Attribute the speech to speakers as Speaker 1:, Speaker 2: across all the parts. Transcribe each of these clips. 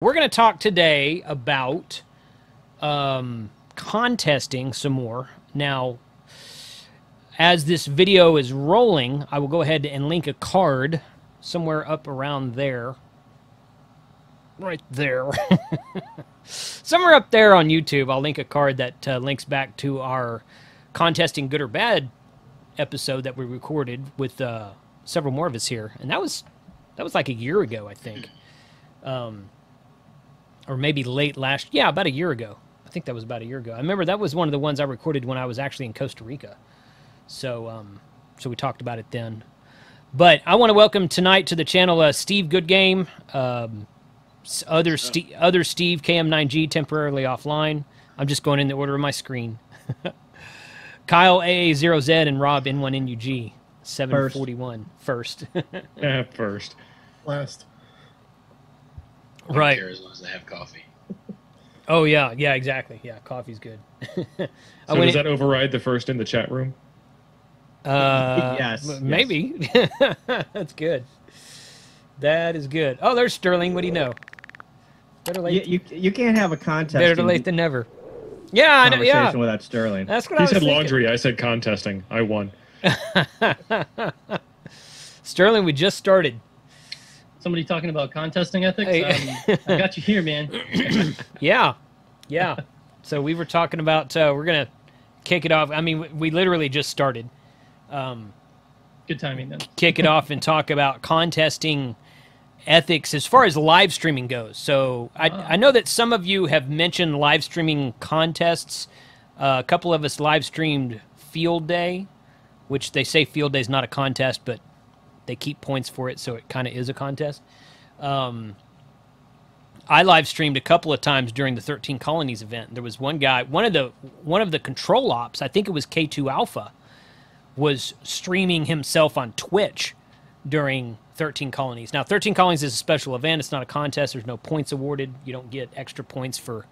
Speaker 1: We're going to talk today about um, contesting some more. Now, as this video is rolling, I will go ahead and link a card somewhere up around there. Right there. somewhere up there on YouTube, I'll link a card that uh, links back to our contesting good or bad episode that we recorded with uh, several more of us here, and that was that was like a year ago, I think. Um, or maybe late last yeah about a year ago. I think that was about a year ago. I remember that was one of the ones i recorded when i was actually in costa rica. So um, so we talked about it then. But i want to welcome tonight to the channel uh, steve goodgame um, other, St- other steve km9g temporarily offline. I'm just going in the order of my screen. Kyle aa0z and rob n1nug 741 first,
Speaker 2: first. first.
Speaker 3: last
Speaker 1: right
Speaker 4: care as long as I have coffee.
Speaker 1: Oh yeah, yeah, exactly. Yeah, coffee's good.
Speaker 2: So does that override the first in the chat room?
Speaker 1: Uh,
Speaker 5: Yes,
Speaker 1: m- maybe. That's good. That is good. Oh, there's Sterling. What do you know? Better late.
Speaker 5: you, you can't have a contest
Speaker 1: better late than never. Yeah, I know.
Speaker 5: conversation
Speaker 1: Yeah,
Speaker 5: without Sterling.
Speaker 1: that's what I
Speaker 2: He
Speaker 1: was
Speaker 2: said
Speaker 1: thinking.
Speaker 2: laundry. I said contesting. I won.
Speaker 1: Sterling, we just started.
Speaker 6: Somebody talking about contesting ethics.
Speaker 1: Hey.
Speaker 6: Um, I got you here, man.
Speaker 1: Yeah, yeah. so we were talking about uh, we're gonna kick it off. I mean, we, literally just started. Um,
Speaker 6: Good timing then.
Speaker 1: kick it off and talk about contesting ethics as far as live streaming goes. So I, I know that some of you have mentioned live streaming contests. Uh, a couple of us live streamed Field Day, which they say Field Day is not a contest, but they keep points for it, so it kind of is a contest. Um, I live streamed a couple of times during the 13 Colonies event. There was one guy, one of the one of the control ops, I think it was K2 Alpha, was streaming himself on Twitch during 13 Colonies. Now, 13 Colonies is a special event. It's not a contest. There's no points awarded. You don't get extra points for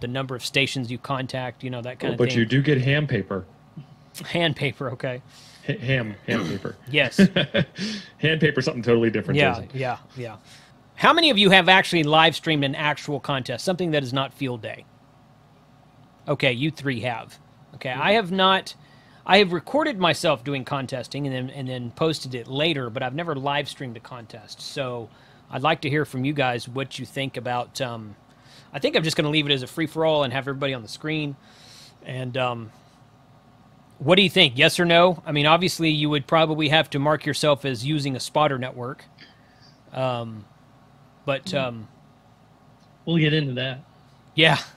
Speaker 1: the number of stations you contact, you know, that kind of
Speaker 2: but
Speaker 1: thing.
Speaker 2: But you do get ham paper.
Speaker 1: Hand paper, okay.
Speaker 2: H- ham, ham paper.
Speaker 1: Yes.
Speaker 2: hand paper, something totally different.
Speaker 1: yeah, yeah, yeah. How many of you have actually live streamed an actual contest, something that is not field day? Okay, you three have. Okay, I have not. I have recorded myself doing contesting and then and then posted it later, but I've never live streamed a contest. So I'd like to hear from you guys what you think about. Um, I think I'm just going to leave it as a free for all and have everybody on the screen. And um, what do you think? Yes or no? I mean, obviously, you would probably have to mark yourself as using a spotter network. Um, but um,
Speaker 6: We'll get into that.
Speaker 1: yeah.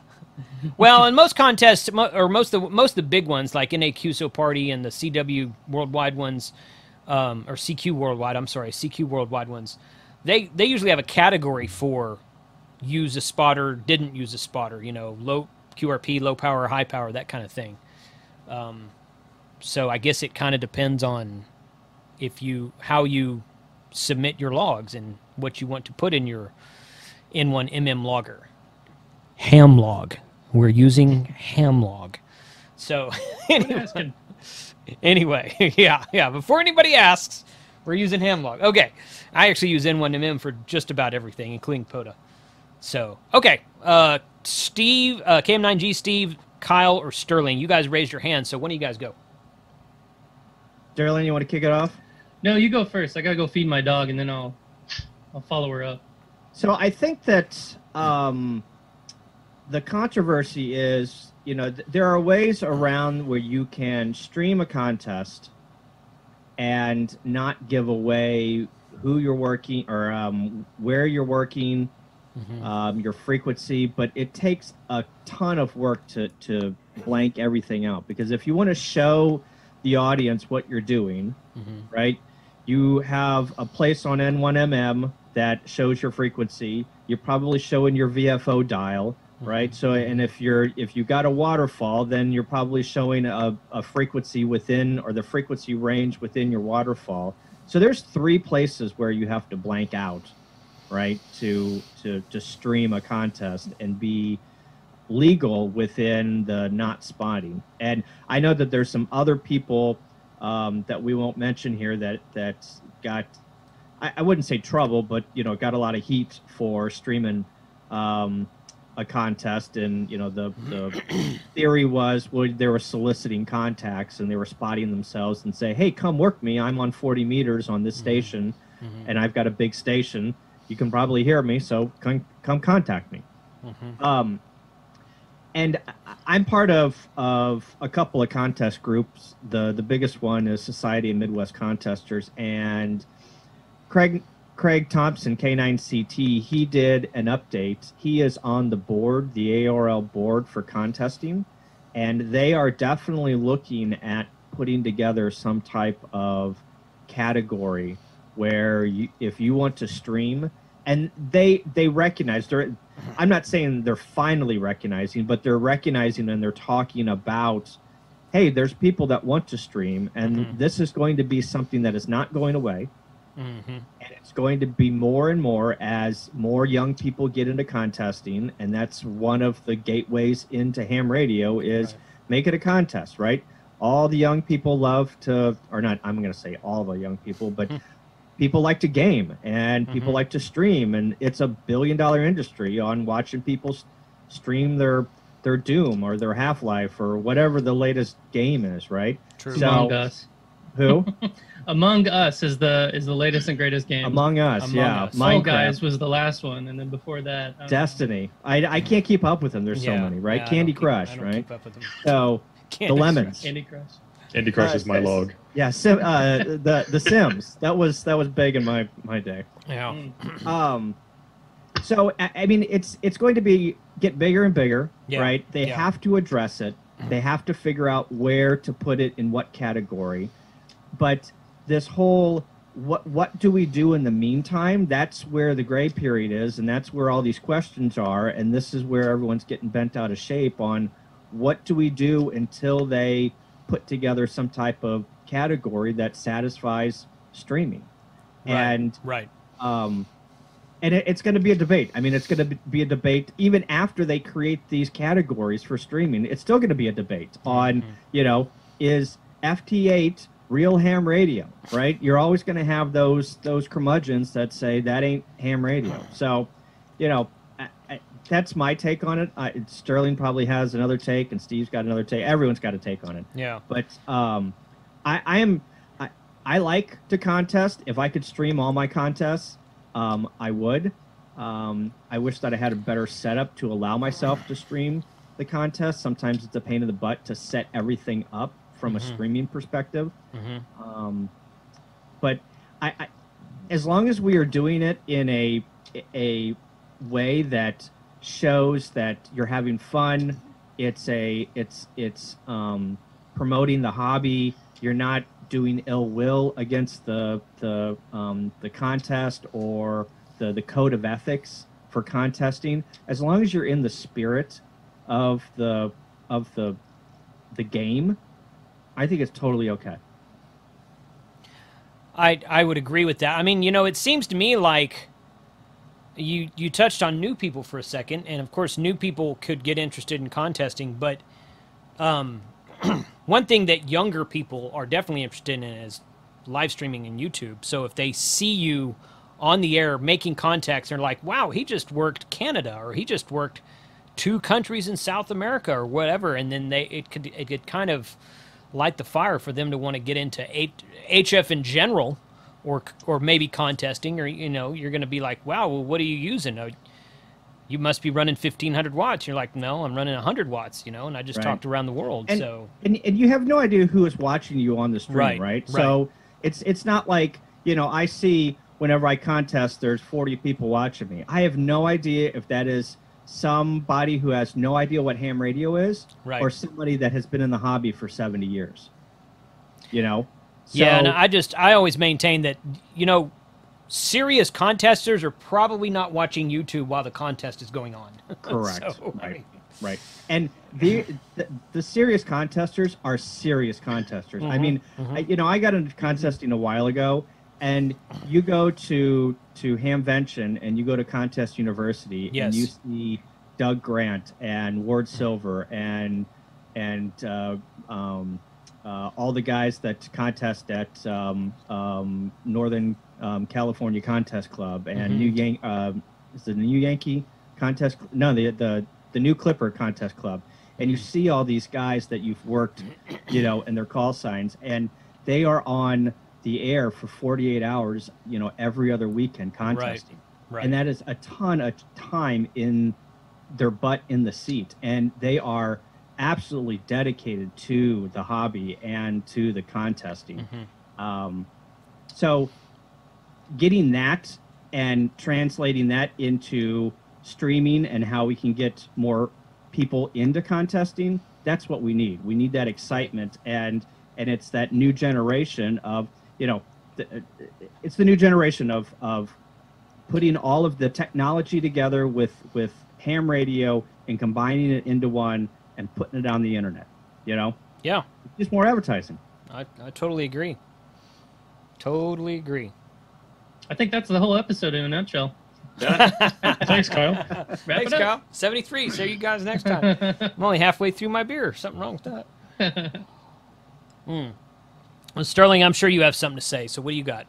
Speaker 1: Well, in most contests, or most of the most of the big ones, like NAQSO Party and the CW Worldwide ones, um, or CQ Worldwide, I'm sorry, CQ Worldwide ones, they they usually have a category for use a spotter, didn't use a spotter, you know, low QRP, low power, high power, that kind of thing. Um, so I guess it kind of depends on if you how you submit your logs and what you want to put in your N1MM logger. Ham log. We're using ham log. So anyway, anyway, yeah, yeah. Before anybody asks, we're using ham log. Okay. I actually use N1MM for just about everything, including POTA. So, okay. Uh, Steve, uh, KM9G, Steve, Kyle, or Sterling, you guys raised your hand. So, when do you guys go?
Speaker 5: Sterling, you want to kick it off?
Speaker 6: No, you go first. I gotta go feed my dog, and then I'll I'll follow her up.
Speaker 5: So I think that um, the controversy is, you know, th- there are ways around where you can stream a contest and not give away who you're working or um, where you're working, um, your frequency, but it takes a ton of work to, to blank everything out because if you want to show the audience what you're doing, mm-hmm. right? You have a place on N1MM that shows your frequency. You're probably showing your VFO dial, mm-hmm. right? So, and if you're if you got a waterfall, then you're probably showing a, a frequency within or the frequency range within your waterfall. So there's three places where you have to blank out, right? To to to stream a contest and be legal within the not spotting. And I know that there's some other people um, that we won't mention here that that got I, I wouldn't say trouble, but you know got a lot of heat for streaming um, a contest, and you know the the theory was well, they were soliciting contacts and they were spotting themselves and say, "Hey, come work me. I'm on 40 meters on this station, and I've got a big station. You can probably hear me, so come come contact me." Um, and I'm part of of a couple of contest groups. the The biggest one is Society of Midwest Contesters, and Craig Craig Thompson K9CT. He did an update. He is on the board, the ARRL board for contesting, and they are definitely looking at putting together some type of category where you, if you want to stream and they they recognize they're i'm not saying they're finally recognizing but they're recognizing and they're talking about hey there's people that want to stream and
Speaker 1: Mhm.
Speaker 5: this is going to be something that is not going away
Speaker 1: Mm-hmm.
Speaker 5: and it's going to be more and more as more young people get into contesting and that's one of the gateways into ham radio is
Speaker 1: Right.
Speaker 5: make it a contest right all the young people love to or not i'm going to say all the young people but
Speaker 1: Hmm.
Speaker 5: People like to game and people
Speaker 1: Mhm.
Speaker 5: like to stream and it's a billion dollar industry on watching people stream their their doom or their half-life or whatever the latest game is right
Speaker 1: True.
Speaker 5: So-
Speaker 6: Among Us.
Speaker 5: who
Speaker 6: Among Us is the is the latest and greatest game.
Speaker 5: among us
Speaker 1: Among
Speaker 5: yeah
Speaker 1: Us.
Speaker 6: Fall
Speaker 5: Minecraft.
Speaker 6: Guys was the last one, and then before that, I don't know.
Speaker 5: Destiny. I, I can't keep up with them. There's so many, right?
Speaker 1: yeah,
Speaker 5: Candy
Speaker 1: don't keep-
Speaker 5: Crush, right?
Speaker 1: keep up with them.
Speaker 5: So
Speaker 1: Candy
Speaker 5: the lemons.
Speaker 1: Crush.
Speaker 6: Candy Crush.
Speaker 2: Andy Crush
Speaker 5: Uh,
Speaker 2: is my log.
Speaker 5: Yeah, Sim, uh, the the Sims. That was that was big in my my day.
Speaker 1: Yeah.
Speaker 5: Um, so I, I mean, it's it's going to be get bigger and bigger,
Speaker 1: Yeah,
Speaker 5: right? They
Speaker 1: yeah.
Speaker 5: have to address it. They have to figure out where to put it in what category. But this whole what what do we do in the meantime? That's where the gray period is, and that's where all these questions are. And this is where everyone's getting bent out of shape on what do we do until they put together some type of category that satisfies streaming.
Speaker 1: Right.
Speaker 5: And
Speaker 1: Right.
Speaker 5: um, and it, it's going to be a debate. I mean, it's going to be a debate even after they create these categories for streaming. It's still going to be a debate on,
Speaker 1: Mhm.
Speaker 5: you know, is FT8 real ham radio? Right? You're always going to have those those curmudgeons that say that ain't ham radio. So, you know, that's my take on it. I, Sterling probably has another take, and Steve's got another take. Everyone's got a take on it
Speaker 1: Yeah.
Speaker 5: but um, I, I am I, I like to contest. If I could stream all my contests, um, I would. Um, I wish that I had a better setup to allow myself to stream the contest. Sometimes it's a pain in the butt to set everything up from a
Speaker 1: Mhm.
Speaker 5: streaming perspective.
Speaker 1: Mm-hmm.
Speaker 5: Um, but I, I, as long as we are doing it in a a way that shows that you're having fun, it's a it's it's um, promoting the hobby. You're not doing ill will against the the um, the contest or the the code of ethics for contesting. As long as you're in the spirit of the of the the game, I think it's totally okay.
Speaker 1: I I would agree with that. I mean, you know, it seems to me like you you touched on new people for a second, and of course, new people could get interested in contesting. But um, one thing that younger people are definitely interested in is live streaming and YouTube. So if they see you on the air making contacts, they're like, "Wow, he just worked Canada, or he just worked two countries in South America, or whatever," and then they it could it could kind of light the fire for them to want to get into HF in general, or or maybe contesting, or you know, you're going to be like, wow, well, what are you using? Uh, you must be running 1500 watts. You're like, no, I'm running 100 watts, you know, and I just
Speaker 5: Right.
Speaker 1: talked around the world.
Speaker 5: And-
Speaker 1: so
Speaker 5: and, and you have no idea who is watching you on the stream,
Speaker 1: Right,
Speaker 5: right?
Speaker 1: right.
Speaker 5: So it's it's not like you know I see whenever I contest, there's 40 people watching me. I have no idea if that is somebody who has no idea what ham radio is,
Speaker 1: right.
Speaker 5: or somebody that has been in the hobby for 70 years. You know.
Speaker 1: Yeah, and I just I always maintain that you know, serious contesters are probably not watching YouTube while the contest is going on.
Speaker 5: Correct.
Speaker 1: So, I
Speaker 5: right.
Speaker 1: mean,
Speaker 5: Right. And the, the the serious contesters are serious contesters. I
Speaker 1: Mhm,
Speaker 5: mean,
Speaker 1: mhm.
Speaker 5: I, you know, I got into contesting a while ago, and you go to to Hamvention and you go to Contest University, and you see Doug Grant and Ward Silver and and uh, um, uh, all the guys that contest at um, um, Northern um, California Contest Club and
Speaker 1: Mhm.
Speaker 5: New Yan- um is the New Yankee contest. No, the the the new Clipper contest club, and you see all these guys that you've worked, you know, and their call signs, and they are on the air for 48 hours, you know, every other weekend contesting,
Speaker 1: Right.
Speaker 5: and that is a ton of time in their butt in the seat, and they are absolutely dedicated to the hobby and to the contesting.
Speaker 1: Mhm.
Speaker 5: Um, so getting that and translating that into streaming and how we can get more people into contesting that's what we need we need that excitement and and it's that new generation of you know the, it's the new generation of of putting all of the technology together with with ham radio and combining it into one and putting it on the internet you know
Speaker 1: Yeah,
Speaker 5: just more advertising
Speaker 1: I, I totally agree. Totally agree.
Speaker 6: I think that's the whole episode in a nutshell.
Speaker 2: Thanks, Kyle.
Speaker 6: Wrap
Speaker 1: Thanks. Kyle. 73. See you guys next time. I'm only halfway through my beer. Something wrong with that. Hmm. Well, Sterling, I'm sure you have something to say. So what do you got?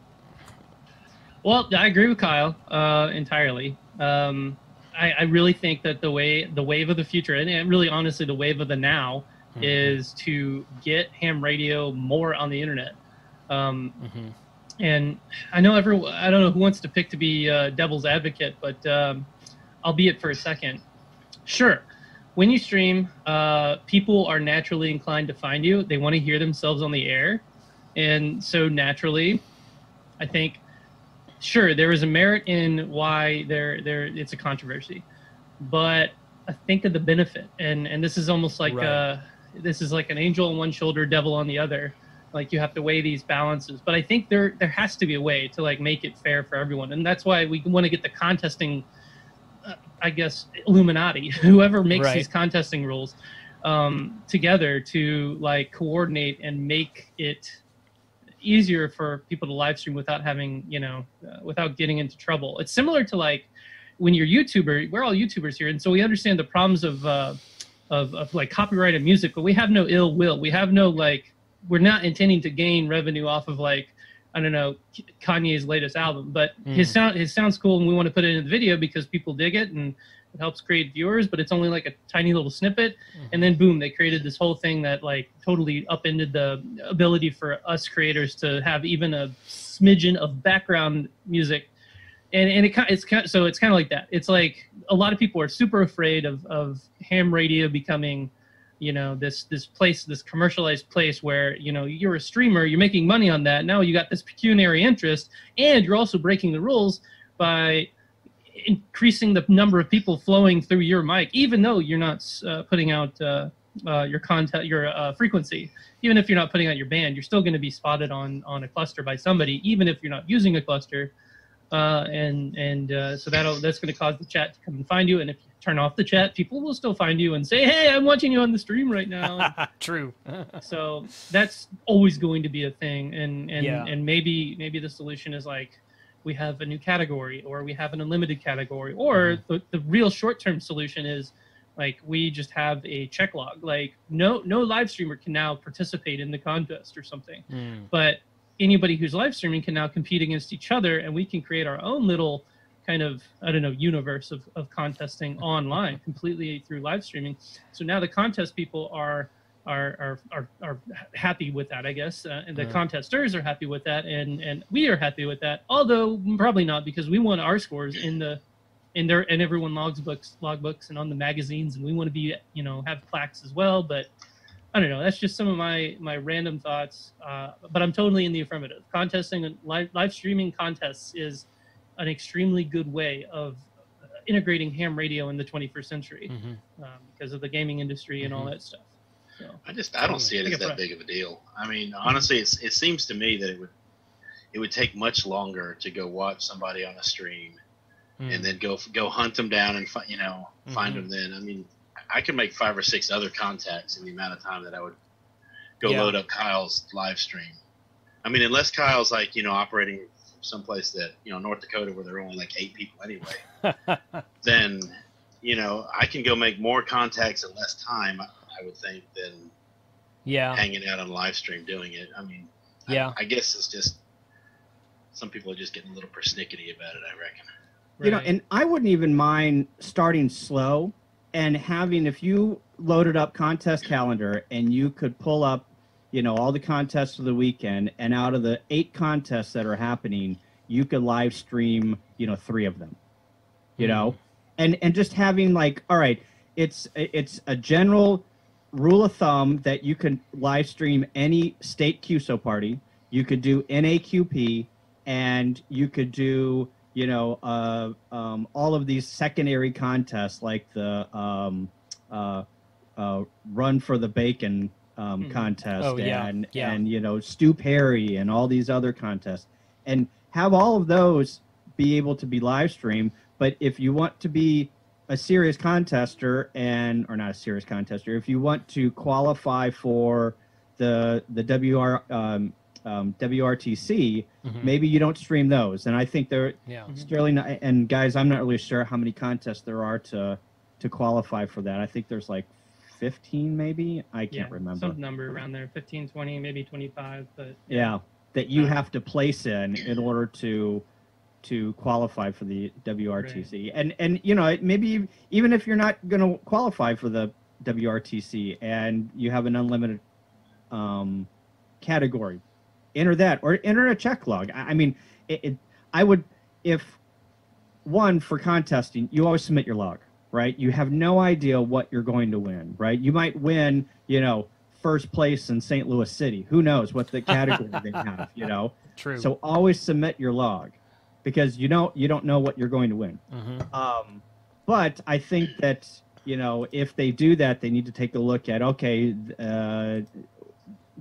Speaker 6: Well, I agree with Kyle uh, entirely. Um, I, I really think that the way the wave of the future, and, and really honestly, the wave of the now,
Speaker 1: Mm-hmm.
Speaker 6: is to get ham radio more on the internet. Um,
Speaker 1: Mm-hmm.
Speaker 6: and I know everyone. I don't know who wants to pick to be uh, devil's advocate, but um, I'll be it for a second. Sure, when you stream, uh, people are naturally inclined to find you. They want to hear themselves on the air, and so naturally, I think, sure, there is a merit in why there there it's a controversy, but I think of the benefit, and and this is almost like
Speaker 1: Right.
Speaker 6: uh, this is like an angel on one shoulder, devil on the other like you have to weigh these balances but i think there there has to be a way to like make it fair for everyone and that's why we want to get the contesting uh, i guess illuminati whoever makes
Speaker 1: Right.
Speaker 6: these contesting rules um, together to like coordinate and make it easier for people to live stream without having you know uh, without getting into trouble it's similar to like when you're youtuber we're all youtubers here and so we understand the problems of uh of, of like copyrighted music but we have no ill will we have no like we're not intending to gain revenue off of like I don't know Kanye's latest album, but his
Speaker 1: Mhm.
Speaker 6: sound his sounds cool, and we want to put it in the video because people dig it and it helps create viewers. But it's only like a tiny little snippet, mm-hmm. and then boom, they created this whole thing that like totally upended the ability for us creators to have even a smidgen of background music. And, and it it's kind so it's kind of like that. It's like a lot of people are super afraid of, of ham radio becoming you know this this place this commercialized place where you know you're a streamer you're making money on that now you got this pecuniary interest and you're also breaking the rules by increasing the number of people flowing through your mic even though you're not uh, putting out uh, uh, your content your uh, frequency even if you're not putting out your band you're still going to be spotted on on a cluster by somebody even if you're not using a cluster uh, and and uh, so that'll that's going to cause the chat to come and find you and if you turn off the chat people will still find you and say hey i'm watching you on the stream right now
Speaker 1: True.
Speaker 6: so that's always going to be a thing and and
Speaker 1: Yeah.
Speaker 6: and maybe maybe the solution is like we have a new category or we have an unlimited category or
Speaker 1: Mm-hmm.
Speaker 6: the, the real short-term solution is like we just have a check log like no no live streamer can now participate in the contest or something
Speaker 1: Mm.
Speaker 6: but anybody who's live streaming can now compete against each other and we can create our own little kind of i don't know universe of, of contesting online completely through live streaming so now the contest people are are are are, are happy with that i guess uh, and the
Speaker 1: Mhm.
Speaker 6: contesters are happy with that and and we are happy with that although probably not because we want our scores in the in their and everyone logs books logbooks and on the magazines and we want to be you know have plaques as well but I don't know. That's just some of my my random thoughts. Uh, but I'm totally in the affirmative. Contesting and live live streaming contests is an extremely good way of integrating ham radio in the 21st century
Speaker 1: Mhm.
Speaker 6: um, because of the gaming industry and all
Speaker 1: Mhm.
Speaker 6: that stuff. So
Speaker 3: I just I don't see it as that big of a deal. I mean, honestly, it's, it seems to me that it would it would take much longer to go watch somebody on a stream
Speaker 1: Mm.
Speaker 3: and then go go hunt them down and fi- you know find
Speaker 1: Mhm.
Speaker 3: them. Then I mean, I could make five or six other contacts in the amount of time that I would go
Speaker 1: Yeah.
Speaker 3: load up Kyle's live stream. I mean, unless Kyle's like you know operating someplace that you know North Dakota where there are only like eight people anyway, then you know I can go make more contacts in less time. I I would think than
Speaker 1: yeah.
Speaker 3: hanging out on live stream doing it. I mean,
Speaker 1: Yeah.
Speaker 3: I, guess it's just some people are just getting a little persnickety about it. I reckon.
Speaker 5: you know, and I wouldn't even mind starting slow and having if you loaded up contest calendar and you could pull up, you know, all the contests of the weekend, and out of the eight contests that are happening, you could live stream, you know, three of them. You hmm. know, and and just having like, all right, it's it's a general rule of thumb that you can live stream any state QSO party. You could do NAQP, and you could do you know uh, um, all of these secondary contests like the um, uh, uh, run for the bacon um,
Speaker 6: Mhm.
Speaker 5: contest
Speaker 1: Oh, yeah,
Speaker 5: and
Speaker 1: yeah.
Speaker 5: and you know Stew Perry and all these other contests and have all of those be able to be live streamed. But if you want to be a serious contester and or not a serious contester, if you want to qualify for the the WR um, um, WRTC,
Speaker 1: Mhm.
Speaker 5: maybe you don't stream those. And I think there
Speaker 1: Yeah.
Speaker 5: Sterling and guys, I'm not really sure how many contests there are to to qualify for that. I think there's like 15 maybe. I can't
Speaker 6: yeah,
Speaker 5: remember.
Speaker 6: some number around there 15 20 maybe 25 but
Speaker 5: Yeah, that you have to place in in order to to qualify for the WRTC. And and you know, maybe even if you're not going to qualify for the WRTC and you have an unlimited um, category, enter that or enter a check log. I, I mean, it, it, I would if one for contesting, you always submit your log, right? You have no idea what you're going to win, right? You might win, you know, first place in St. Louis City. Who knows what the category they have, you know?
Speaker 1: True.
Speaker 5: So always submit your log because you don't you don't know what you're going to win.
Speaker 1: Mhm.
Speaker 5: Um, but I think that you know if they do that, they need to take a look at okay, uh,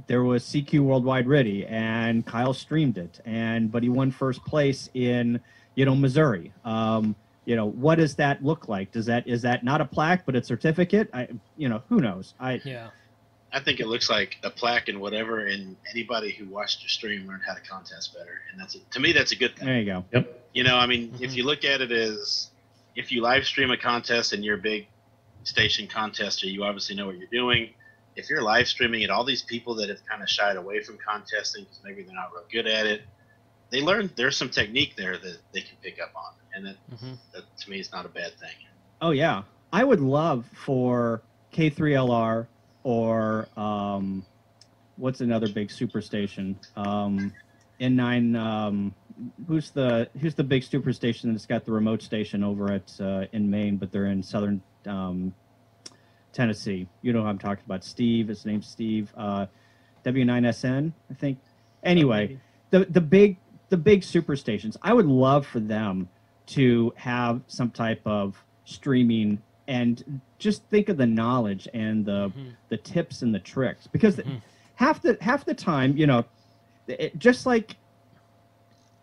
Speaker 5: there was CQ Worldwide Ready and Kyle streamed it, and but he won first place in you know Missouri. Um, you know what does that look like? Does that is that not a plaque but a certificate? I you know who knows? I
Speaker 1: Yeah.
Speaker 3: I think it looks like a plaque and whatever, and anybody who watched your stream learned how to contest better, and that's to me that's a good thing.
Speaker 5: there you go.
Speaker 2: Yep.
Speaker 3: You know, I mean,
Speaker 1: Mhm.
Speaker 3: if you look at it as if you live stream a contest and you're a big station contester, you obviously know what you're doing. If you're live streaming it, all these people that have kind of shied away from contesting because maybe they're not real good at it, they learn there's some technique there that they can pick up on, and that,
Speaker 1: Mhm.
Speaker 3: that to me is not a bad thing.
Speaker 5: Oh yeah, I would love for K3LR or um, what's another big superstation? Um, N9. Um, who's the who's the big superstation that's got the remote station over at uh, in Maine, but they're in southern um, Tennessee. You know who I'm talking about? Steve. His name's Steve. Uh, W9SN, I think. Anyway,
Speaker 6: maybe.
Speaker 5: the the big the big superstations. I would love for them to have some type of streaming and just think of the knowledge and the
Speaker 1: Mhm.
Speaker 5: the tips and the tricks because
Speaker 1: Mhm.
Speaker 5: half the half the time, you know, it, just like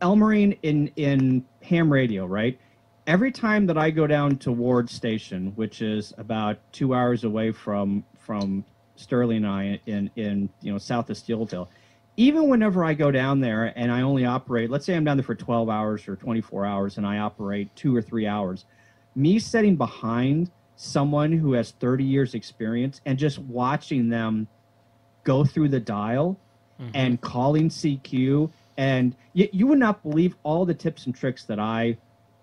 Speaker 5: Elmering in in ham radio, right? Every time that I go down to Ward Station, which is about two hours away from from Sterling and I in in you know south of Steelville, even whenever I go down there and I only operate, let's say I'm down there for 12 hours or 24 hours and I operate two or three hours, me sitting behind someone who has 30 years experience and just watching them go through the dial
Speaker 1: Mhm.
Speaker 5: and calling CQ and you, you would not believe all the tips and tricks that I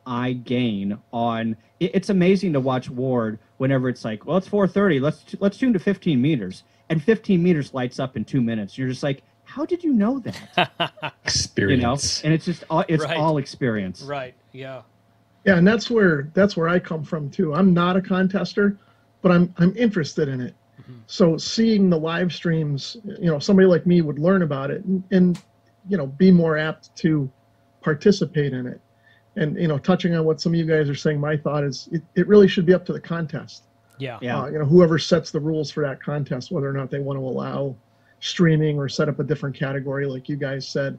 Speaker 5: I gain on it, it's amazing to watch Ward whenever it's like well it's 4:30 let's let's tune to 15 meters and 15 meters lights up in 2 minutes you're just like how did you know that you know
Speaker 2: Experience.
Speaker 5: and it's just all it's
Speaker 1: Right.
Speaker 5: all experience
Speaker 1: right. Yeah.
Speaker 4: Yeah, and that's where that's where I come from too. I'm not a contester, but I'm I'm interested in it.
Speaker 1: Mhm.
Speaker 4: So seeing the live streams, you know, somebody like me would learn about it and, and you know be more apt to participate in it. And you know, touching on what some of you guys are saying, my thought is it, it really should be up to the contest.
Speaker 1: Yeah.
Speaker 5: yeah
Speaker 4: Uh, you know, whoever sets the rules for that contest, whether or not they want to allow streaming or set up a different category, like you guys said.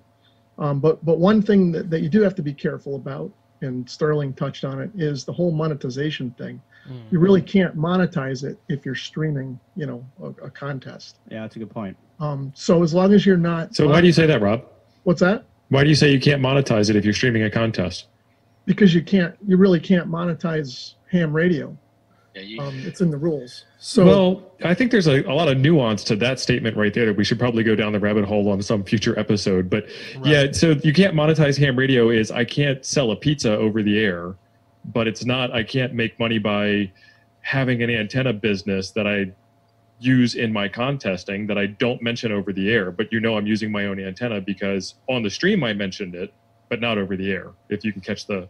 Speaker 4: Um, but but one thing that, that you do have to be careful about, and Sterling touched on it, is the whole monetization thing.
Speaker 1: Mm.
Speaker 4: You really can't monetize it if you're streaming, you know, a, a contest.
Speaker 5: yeah that's a good point
Speaker 4: Um, so as long as you're not,
Speaker 2: So why do you say that, Rob?
Speaker 4: what's that?
Speaker 2: Why do you say you can't monetize it if you're streaming a contest?
Speaker 4: Because you can't, you really can't monetize ham radio.
Speaker 3: Yeah, you,
Speaker 4: Um, it's in the rules. So
Speaker 2: well, I think there's a, a lot of nuance to that statement right there that we should probably go down the rabbit hole on some future episode. But yeah, so you can't monetize ham radio is I can't sell a pizza over the air, but it's not. I can't make money by having an antenna business that I use in my contesting that I don't mention over the air. But you know, I'm using my own antenna because on the stream I mentioned it, but not over the air. If you can catch the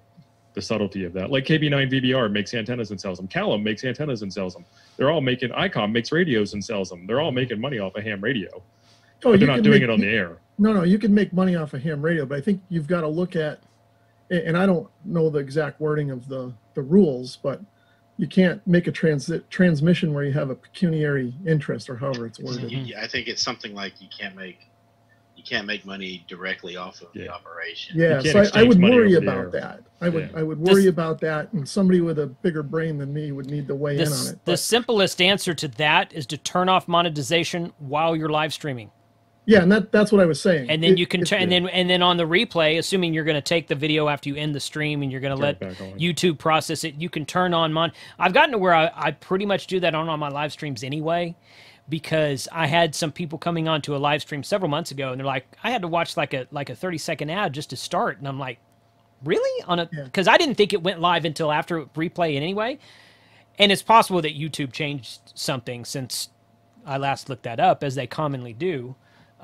Speaker 2: the subtlety of that. Like KB9 VBR makes antennas and sells them. Callum makes antennas and sells them. They're all making ICOM makes radios and sells them. They're all making money off a ham radio.
Speaker 4: Oh,
Speaker 2: but
Speaker 4: you
Speaker 2: they're not doing
Speaker 4: make-
Speaker 2: it on the air.
Speaker 4: No, no, you can make money off a ham radio, but I think you've got to look at, and I don't know the exact wording of the, the rules, but you can't make a transit transmission where you have a pecuniary interest or however it's worded.
Speaker 3: You- you- I think it's something like you can't make you can't make money directly off of the operation.
Speaker 4: Yeah, so I, I would
Speaker 2: money
Speaker 4: worry about
Speaker 2: air.
Speaker 4: that. I would,
Speaker 2: Yeah.
Speaker 4: I would
Speaker 1: This-
Speaker 4: worry about that, and somebody with a bigger brain than me would need to weigh
Speaker 1: The,
Speaker 4: in on it.
Speaker 1: the simplest answer to that is to turn off monetization while you're live streaming.
Speaker 4: Yeah, and that, that's what I was saying.
Speaker 1: And then
Speaker 4: It-
Speaker 1: you can turn and then and then on the replay, assuming you're going to take the video after you end the stream and you're going to let
Speaker 2: it back on.
Speaker 1: YouTube process it, you can turn on mon. I've gotten to where I, I pretty much do that on all my live streams anyway, because I had some people coming on to a live stream several months ago, and they're like, I had to watch like a like a 30 second ad just to start, and I'm like, really on a
Speaker 4: Yeah.
Speaker 1: because I didn't think it went live until after replay anyway, and it's possible that YouTube changed something since I last looked that up, as they commonly do.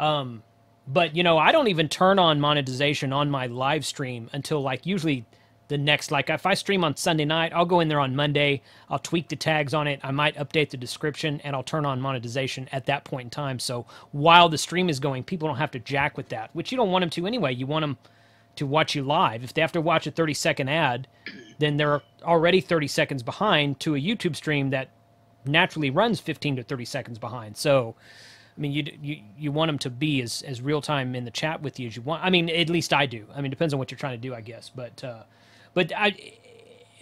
Speaker 1: Um, but you know, I don't even turn on monetization on my live stream until like usually the next like if I stream on Sunday night, I'll go in there on Monday, I'll tweak the tags on it, I might update the description and I'll turn on monetization at that point in time. So while the stream is going, people don't have to jack with that, which you don't want them to anyway. You want them to watch you live. If they have to watch a 30 second ad, then they're already 30 seconds behind to a YouTube stream that naturally runs 15 to 30 seconds behind. So, I mean, you you you want them to be as as real time in the chat with you as you want. I mean, at least I do. I mean, it depends on what you're trying to do, I guess. But uh, but I,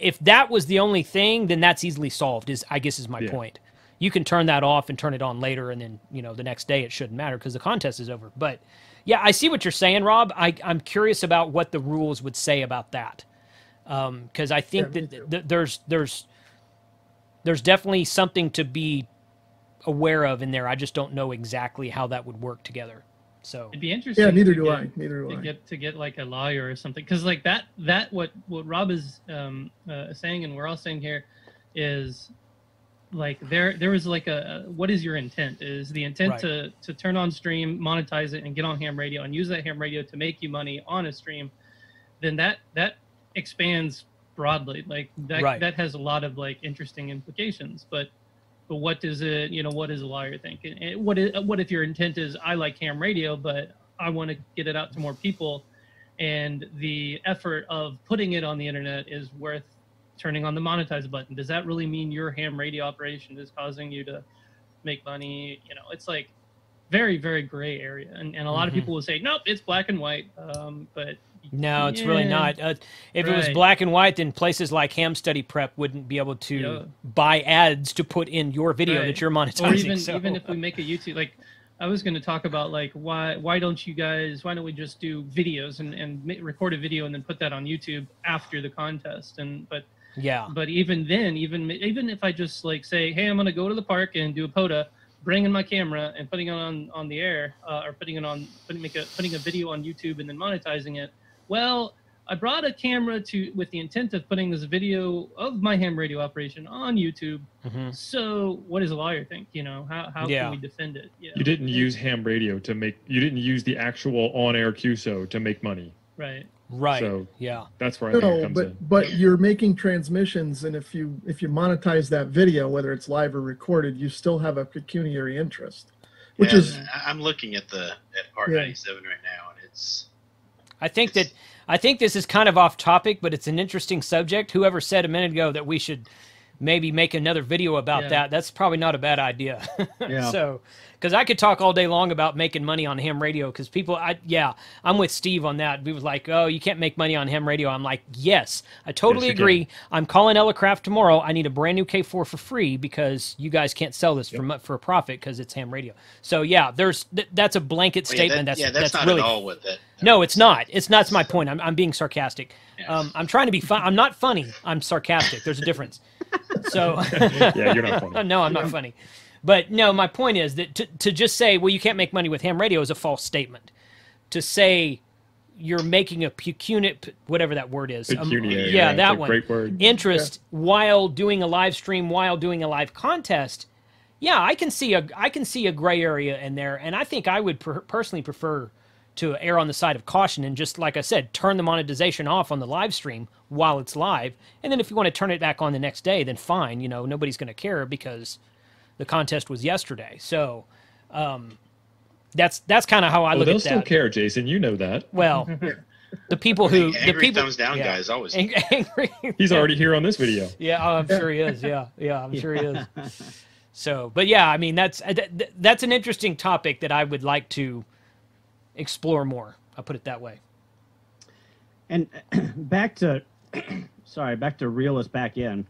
Speaker 1: if that was the only thing, then that's easily solved. Is I guess is my
Speaker 2: Yeah.
Speaker 1: point. You can turn that off and turn it on later, and then you know the next day it shouldn't matter because the contest is over. But yeah, I see what you're saying, Rob. I I'm curious about what the rules would say about that because I think
Speaker 4: Yeah,
Speaker 1: that
Speaker 4: too.
Speaker 1: th- there's there's there's definitely something to be aware of in there. I just don't know exactly how that would work together. So
Speaker 6: It'd be interesting.
Speaker 4: yeah, neither
Speaker 6: to
Speaker 4: do
Speaker 6: get-
Speaker 4: I. Neither do
Speaker 6: to
Speaker 4: I.
Speaker 6: get to get like a lawyer or something because like that that what what rob is um uh, saying and we're all saying here is like there there was like a what is your intent is the intent
Speaker 1: Right.
Speaker 6: to to turn on stream monetize it and get on ham radio and use that ham radio to make you money on a stream then that that expands broadly like that
Speaker 1: Right.
Speaker 6: that has a lot of like interesting implications but but what does it you know what does a lawyer think? And what is what if your intent is i like ham radio but i want to get it out to more people and the effort of putting it on the internet is worth turning on the monetize button. Does that really mean your ham radio operation is causing you to make money? You know it's like very very gray area. And, and a lot of
Speaker 1: Mhm.
Speaker 6: people will say nope it's black and white um, but
Speaker 1: no, it's really not. Uh, if it was black and white, then places like Ham Study Prep wouldn't be able to
Speaker 6: Yeah.
Speaker 1: buy ads to put in your video
Speaker 6: Right.
Speaker 1: that you're monetizing.
Speaker 6: or even
Speaker 1: so.
Speaker 6: even if we make a YouTube like I was going to talk about like why why don't you guys why don't we just do videos and and record a video and then put that on YouTube after the contest and but
Speaker 1: yeah,
Speaker 6: but even then even even if I just like say hey I'm going to go to the park and do a POTA bring in my camera and putting it on on the air uh, or putting it on putting make a putting a video on YouTube and then monetizing it well I brought a camera to with the intent of putting this video of my ham radio operation on YouTube
Speaker 1: Mhm.
Speaker 6: so, what does a lawyer think? You know, how, how
Speaker 1: Yeah.
Speaker 6: can we defend it? You,
Speaker 2: You didn't use ham radio to make. You didn't use the actual on-air QSO to make money.
Speaker 6: right.
Speaker 1: right.
Speaker 2: So-
Speaker 1: yeah,
Speaker 2: That's where I think it
Speaker 4: No,
Speaker 2: comes
Speaker 4: but
Speaker 2: in.
Speaker 4: but you're making transmissions, and if you if you monetize that video, whether it's live or recorded, you still have a pecuniary interest, which
Speaker 3: Yeah,
Speaker 4: is
Speaker 3: I- I'm looking at the at part
Speaker 4: Yeah.
Speaker 3: 97 right now, and it's
Speaker 1: I think that I think this is kind of off topic, but it's an interesting subject. Whoever said a minute ago that we should maybe make another video about
Speaker 6: Yeah.
Speaker 1: that, that's probably not a bad idea.
Speaker 5: Yeah.
Speaker 1: so, because I could talk all day long about making money on ham radio, because people, I yeah, I'm with Steve on that. He was like, "Oh, you can't make money on ham radio." I'm like, "Yes, I totally
Speaker 2: Yes,
Speaker 1: agree. I'm calling Elecraft tomorrow. I need a brand new K4 for free because you guys can't sell this for for a profit because it's ham radio." So yeah, there's th- that's a blanket
Speaker 3: well, yeah,
Speaker 1: statement.
Speaker 3: that-
Speaker 1: that's
Speaker 3: yeah, that's,
Speaker 1: that's
Speaker 3: not
Speaker 1: really
Speaker 3: at all what that.
Speaker 1: no, it's not. It's not. That's my point. I'm, I'm being sarcastic.
Speaker 3: Yeah.
Speaker 1: Um, I'm trying to be fun. I'm not funny. I'm sarcastic. There's a difference. So,
Speaker 2: Yeah, you're not funny.
Speaker 1: no, I'm not funny. But no, my point is that to, to just say, well, you can't make money with ham radio is a false statement. To say you're making a pecuniary whatever that word is. Um,
Speaker 2: Pecuniary,
Speaker 1: yeah, that one.
Speaker 2: Great word.
Speaker 1: interest while doing a live stream while doing a live contest yeah i can see a i can see a gray area in there and i think i would per- personally prefer to err on the side of caution and just like i said turn the monetization off on the live stream while it's live and then if you want to turn it back on the next day then fine you know nobody's going to care because the contest was yesterday so um that's that's kind of how i
Speaker 2: Well,
Speaker 1: look at that.
Speaker 2: they'll still care, Jason. You know that.
Speaker 1: well the people who
Speaker 3: angry
Speaker 1: the people
Speaker 3: thumbs down
Speaker 1: yeah.
Speaker 3: guys always.
Speaker 1: Ang- angry
Speaker 2: He's already here on this video.
Speaker 1: yeah, oh, I'm sure he is. Yeah, yeah, I'm sure he is. So, but yeah, I mean, that's uh, th- th- that's an interesting topic that I would like to explore more. I'll put it that way.
Speaker 5: And back to, sorry, back to reel us back in.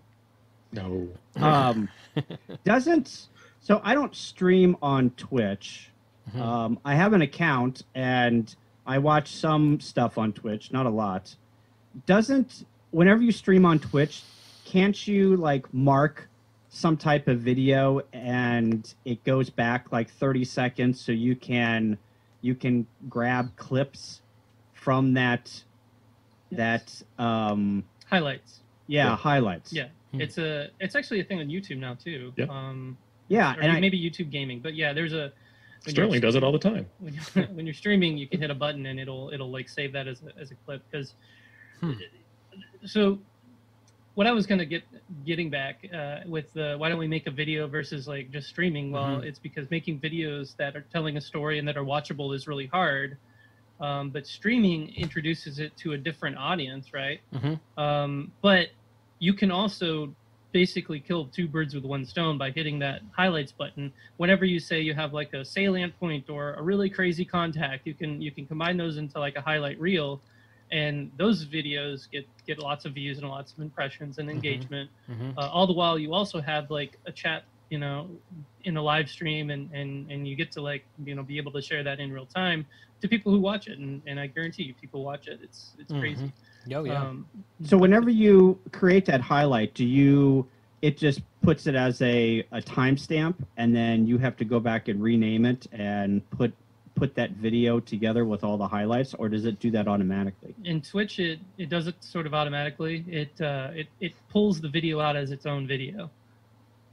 Speaker 2: No.
Speaker 5: Um, doesn't so I don't stream on Twitch. Um, I have an account and I watch some stuff on Twitch, not a lot. Doesn't whenever you stream on Twitch, can't you like mark some type of video and it goes back like 30 seconds so you can you can grab clips from that that um
Speaker 6: Highlights.
Speaker 5: yeah,
Speaker 2: Yeah.
Speaker 5: highlights.
Speaker 6: Yeah.
Speaker 1: Hmm.
Speaker 6: It's a it's actually a thing on YouTube now too.
Speaker 2: Yeah.
Speaker 6: Um
Speaker 5: Yeah,
Speaker 6: or
Speaker 5: and I,
Speaker 6: maybe YouTube gaming. But yeah, there's a when you're-
Speaker 2: Sterling does it all the time.
Speaker 6: when you're, when you're streaming, you can hit a button and it'll it'll like save that as a, as a clip because.
Speaker 1: Hmm.
Speaker 6: So, what I was gonna get getting back uh, with the why don't we make a video versus like just streaming? Well,
Speaker 1: Mhm.
Speaker 6: it's because making videos that are telling a story and that are watchable is really hard. Um, but streaming introduces it to a different audience, right?
Speaker 1: Mhm.
Speaker 6: Um, but you can also basically kill two birds with one stone by hitting that highlights button. Whenever you say you have like a salient point or a really crazy contact you can you can combine those into like a highlight reel and those videos get get lots of views and lots of impressions and engagement.
Speaker 1: Mhm.
Speaker 6: uh, all the while you also have like a chat you know in a live stream and and and you get to like you know be able to share that in real time to people who watch it and, and i guarantee you people watch it. It's it's crazy
Speaker 1: Oh yeah.
Speaker 6: um,
Speaker 5: So whenever you create that highlight, do you it just puts it as a, a timestamp and then you have to go back and rename it and put put that video together with all the highlights or does it do that automatically?
Speaker 6: in Twitch, it, it does it sort of automatically. It uh, it it pulls the video out as its own video,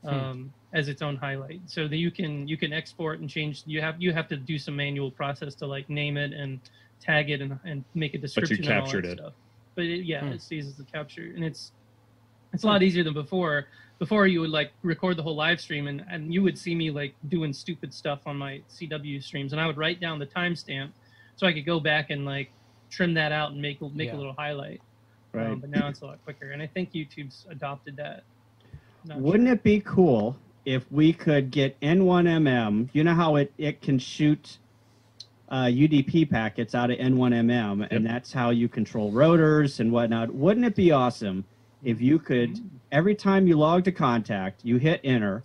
Speaker 6: um, as its own highlight, so that you can you can export and change. You have you have to do some manual process to like name it and tag it and, and make a description. and all
Speaker 2: captured
Speaker 6: that
Speaker 2: it.
Speaker 6: Stuff. But it, yeah,
Speaker 1: Hmm.
Speaker 6: it sees as a capture, and it's it's a lot easier than before. Before you would like record the whole live stream, and and you would see me like doing stupid stuff on my CW streams, and I would write down the timestamp so I could go back and like trim that out and make make
Speaker 1: Yeah.
Speaker 6: a little highlight.
Speaker 5: Right.
Speaker 6: Um, but now it's a lot quicker, and I think YouTube's adopted that. Not
Speaker 5: Wouldn't it be cool if we could get N1MM? You know how it, it can shoot uh, UDP packets out of N1MM, and
Speaker 2: Yep.
Speaker 5: that's how you control rotors and whatnot. Wouldn't it be awesome if you could, every time you log to contact, you hit enter,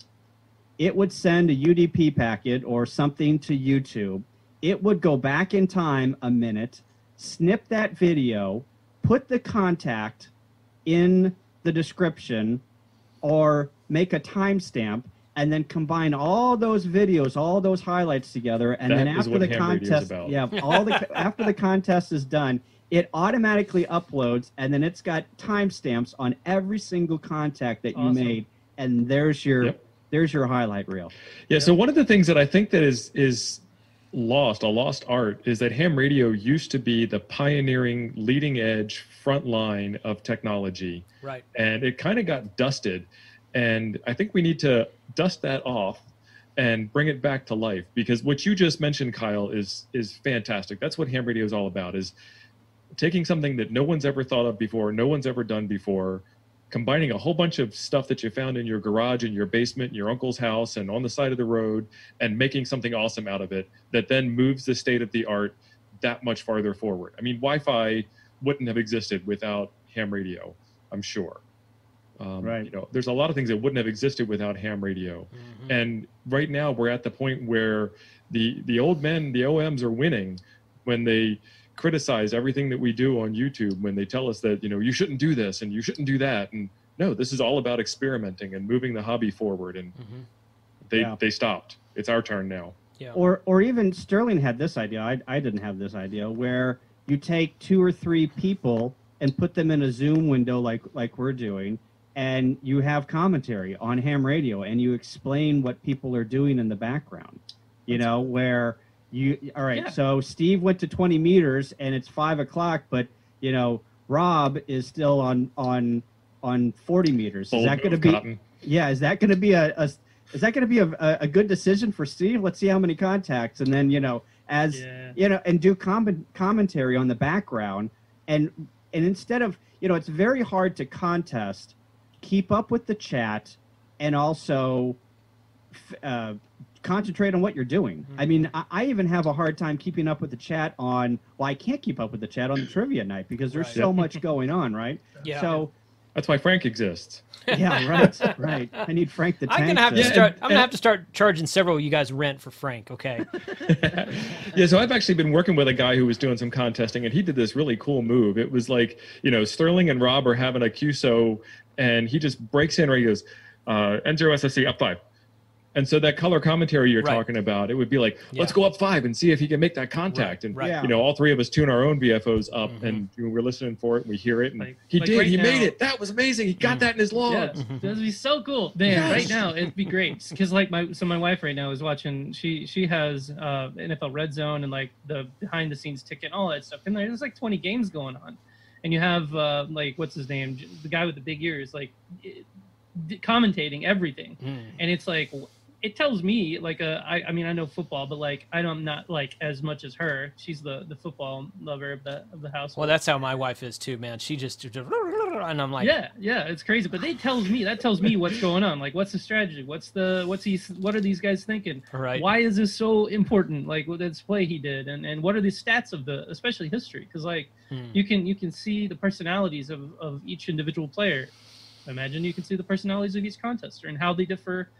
Speaker 5: it would send a UDP packet or something to YouTube. It would go back in time a minute, snip that video, put the contact in the description or make a timestamp and then combine all those videos, all those highlights together, and
Speaker 2: That
Speaker 5: then after the contest, yeah, all the after the contest is done, it automatically uploads, and then it's got timestamps on every single contact that you made, and there's your
Speaker 2: Yep.
Speaker 5: there's your highlight reel.
Speaker 2: Yeah. So one of the things that I think that is is lost, a lost art, is that ham radio used to be the pioneering, leading edge, front line of technology,
Speaker 1: right.
Speaker 2: and it kind of got dusted. And I think we need to dust that off and bring it back to life because what you just mentioned, Kyle, is is fantastic. That's what ham radio is all about: is taking something that no one's ever thought of before, no one's ever done before, combining a whole bunch of stuff that you found in your garage, in your basement, in your uncle's house, and on the side of the road, and making something awesome out of it that then moves the state of the art that much farther forward. I mean, Wi-Fi wouldn't have existed without ham radio, I'm sure. Um,
Speaker 5: Right.
Speaker 2: You know, there's a lot of things that wouldn't have existed without ham radio.
Speaker 1: Mhm.
Speaker 2: And right now we're at the point where the the old men, the OMs are winning when they criticize everything that we do on YouTube when they tell us that, you know, you shouldn't do this and you shouldn't do that. And no, this is all about experimenting and moving the hobby forward and
Speaker 1: Mhm.
Speaker 2: they
Speaker 5: Yeah.
Speaker 2: they stopped. It's our turn now.
Speaker 1: Yeah.
Speaker 5: Or or even Sterling had this idea. I I didn't have this idea where you take two or three people and put them in a Zoom window like like we're doing, and you have commentary on ham radio, and you explain what people are doing in the background. You know where you all right.
Speaker 6: Yeah.
Speaker 5: So Steve went to 20 meters, and it's five o'clock, but you know Rob is still on on on 40 meters. Is that going to be?
Speaker 2: Cotton.
Speaker 5: Yeah, is that going to be a, a is that going to be a, a, a good decision for Steve? Let's see how many contacts, and then you know, as
Speaker 6: Yeah.
Speaker 5: you know, and do comment commentary on the background, and and instead of you know, it's very hard to contest, keep up with the chat, and also f- uh, concentrate on what you're doing. I mean, I, I even have a hard time keeping up with the chat on. Well, I can't keep up with the chat on the trivia night because there's
Speaker 1: Right.
Speaker 5: so much going on, right?
Speaker 1: Yeah.
Speaker 5: So
Speaker 2: That's why Frank exists.
Speaker 5: yeah, right, right. I need Frank the Tank.
Speaker 1: I'm gonna have to
Speaker 2: Yeah,
Speaker 1: start. I'm gonna have to start charging several of you guys rent for Frank. Okay.
Speaker 2: yeah, so I've actually been working with a guy who was doing some contesting, and he did this really cool move. It was like, you know, Sterling and Rob are having a QSO, and he just breaks in right. He goes, uh, N0 SSC up five. And so that color commentary you're
Speaker 1: Right.
Speaker 2: talking about, it would be like, let's go up five and see if he can make that contact. And
Speaker 1: right.
Speaker 5: Yeah.
Speaker 2: you know, all three of us tune our own VFOs up,
Speaker 1: Mhm.
Speaker 2: and you know, we're listening for it, and we hear it, and
Speaker 6: Like-
Speaker 2: he
Speaker 6: like
Speaker 2: did,
Speaker 6: right
Speaker 2: he made it. That was amazing. He got
Speaker 1: Mm.
Speaker 2: that in his
Speaker 6: Yeah,
Speaker 2: logs.
Speaker 6: that'd be so cool. Man,
Speaker 2: Yes.
Speaker 6: right now it'd be great because like my so my wife right now is watching. She she has uh, NFL Red Zone and like the behind the scenes ticket, and all that stuff. And there's like 20 games going on, and you have uh, like what's his name, the guy with the big ears, like commentating everything,
Speaker 1: Mm.
Speaker 6: and it's like. It tells me like uh, I, I mean I know football but like I don't not like as much as her she's the the football lover of the of the house
Speaker 1: Well, that's how my wife is too, man. She just and I'm like,
Speaker 6: yeah, yeah, it's crazy. But they tells me that tells me what's going on. Like, what's the strategy? What's the what's he? What are these guys thinking?
Speaker 1: right.
Speaker 6: Why is this so important? Like, what this play he did, and and what are the stats of the, especially history? Because like
Speaker 1: Hmm.
Speaker 6: you can you can see the personalities of of each individual player. Imagine you can see the personalities of each contester and how they differ.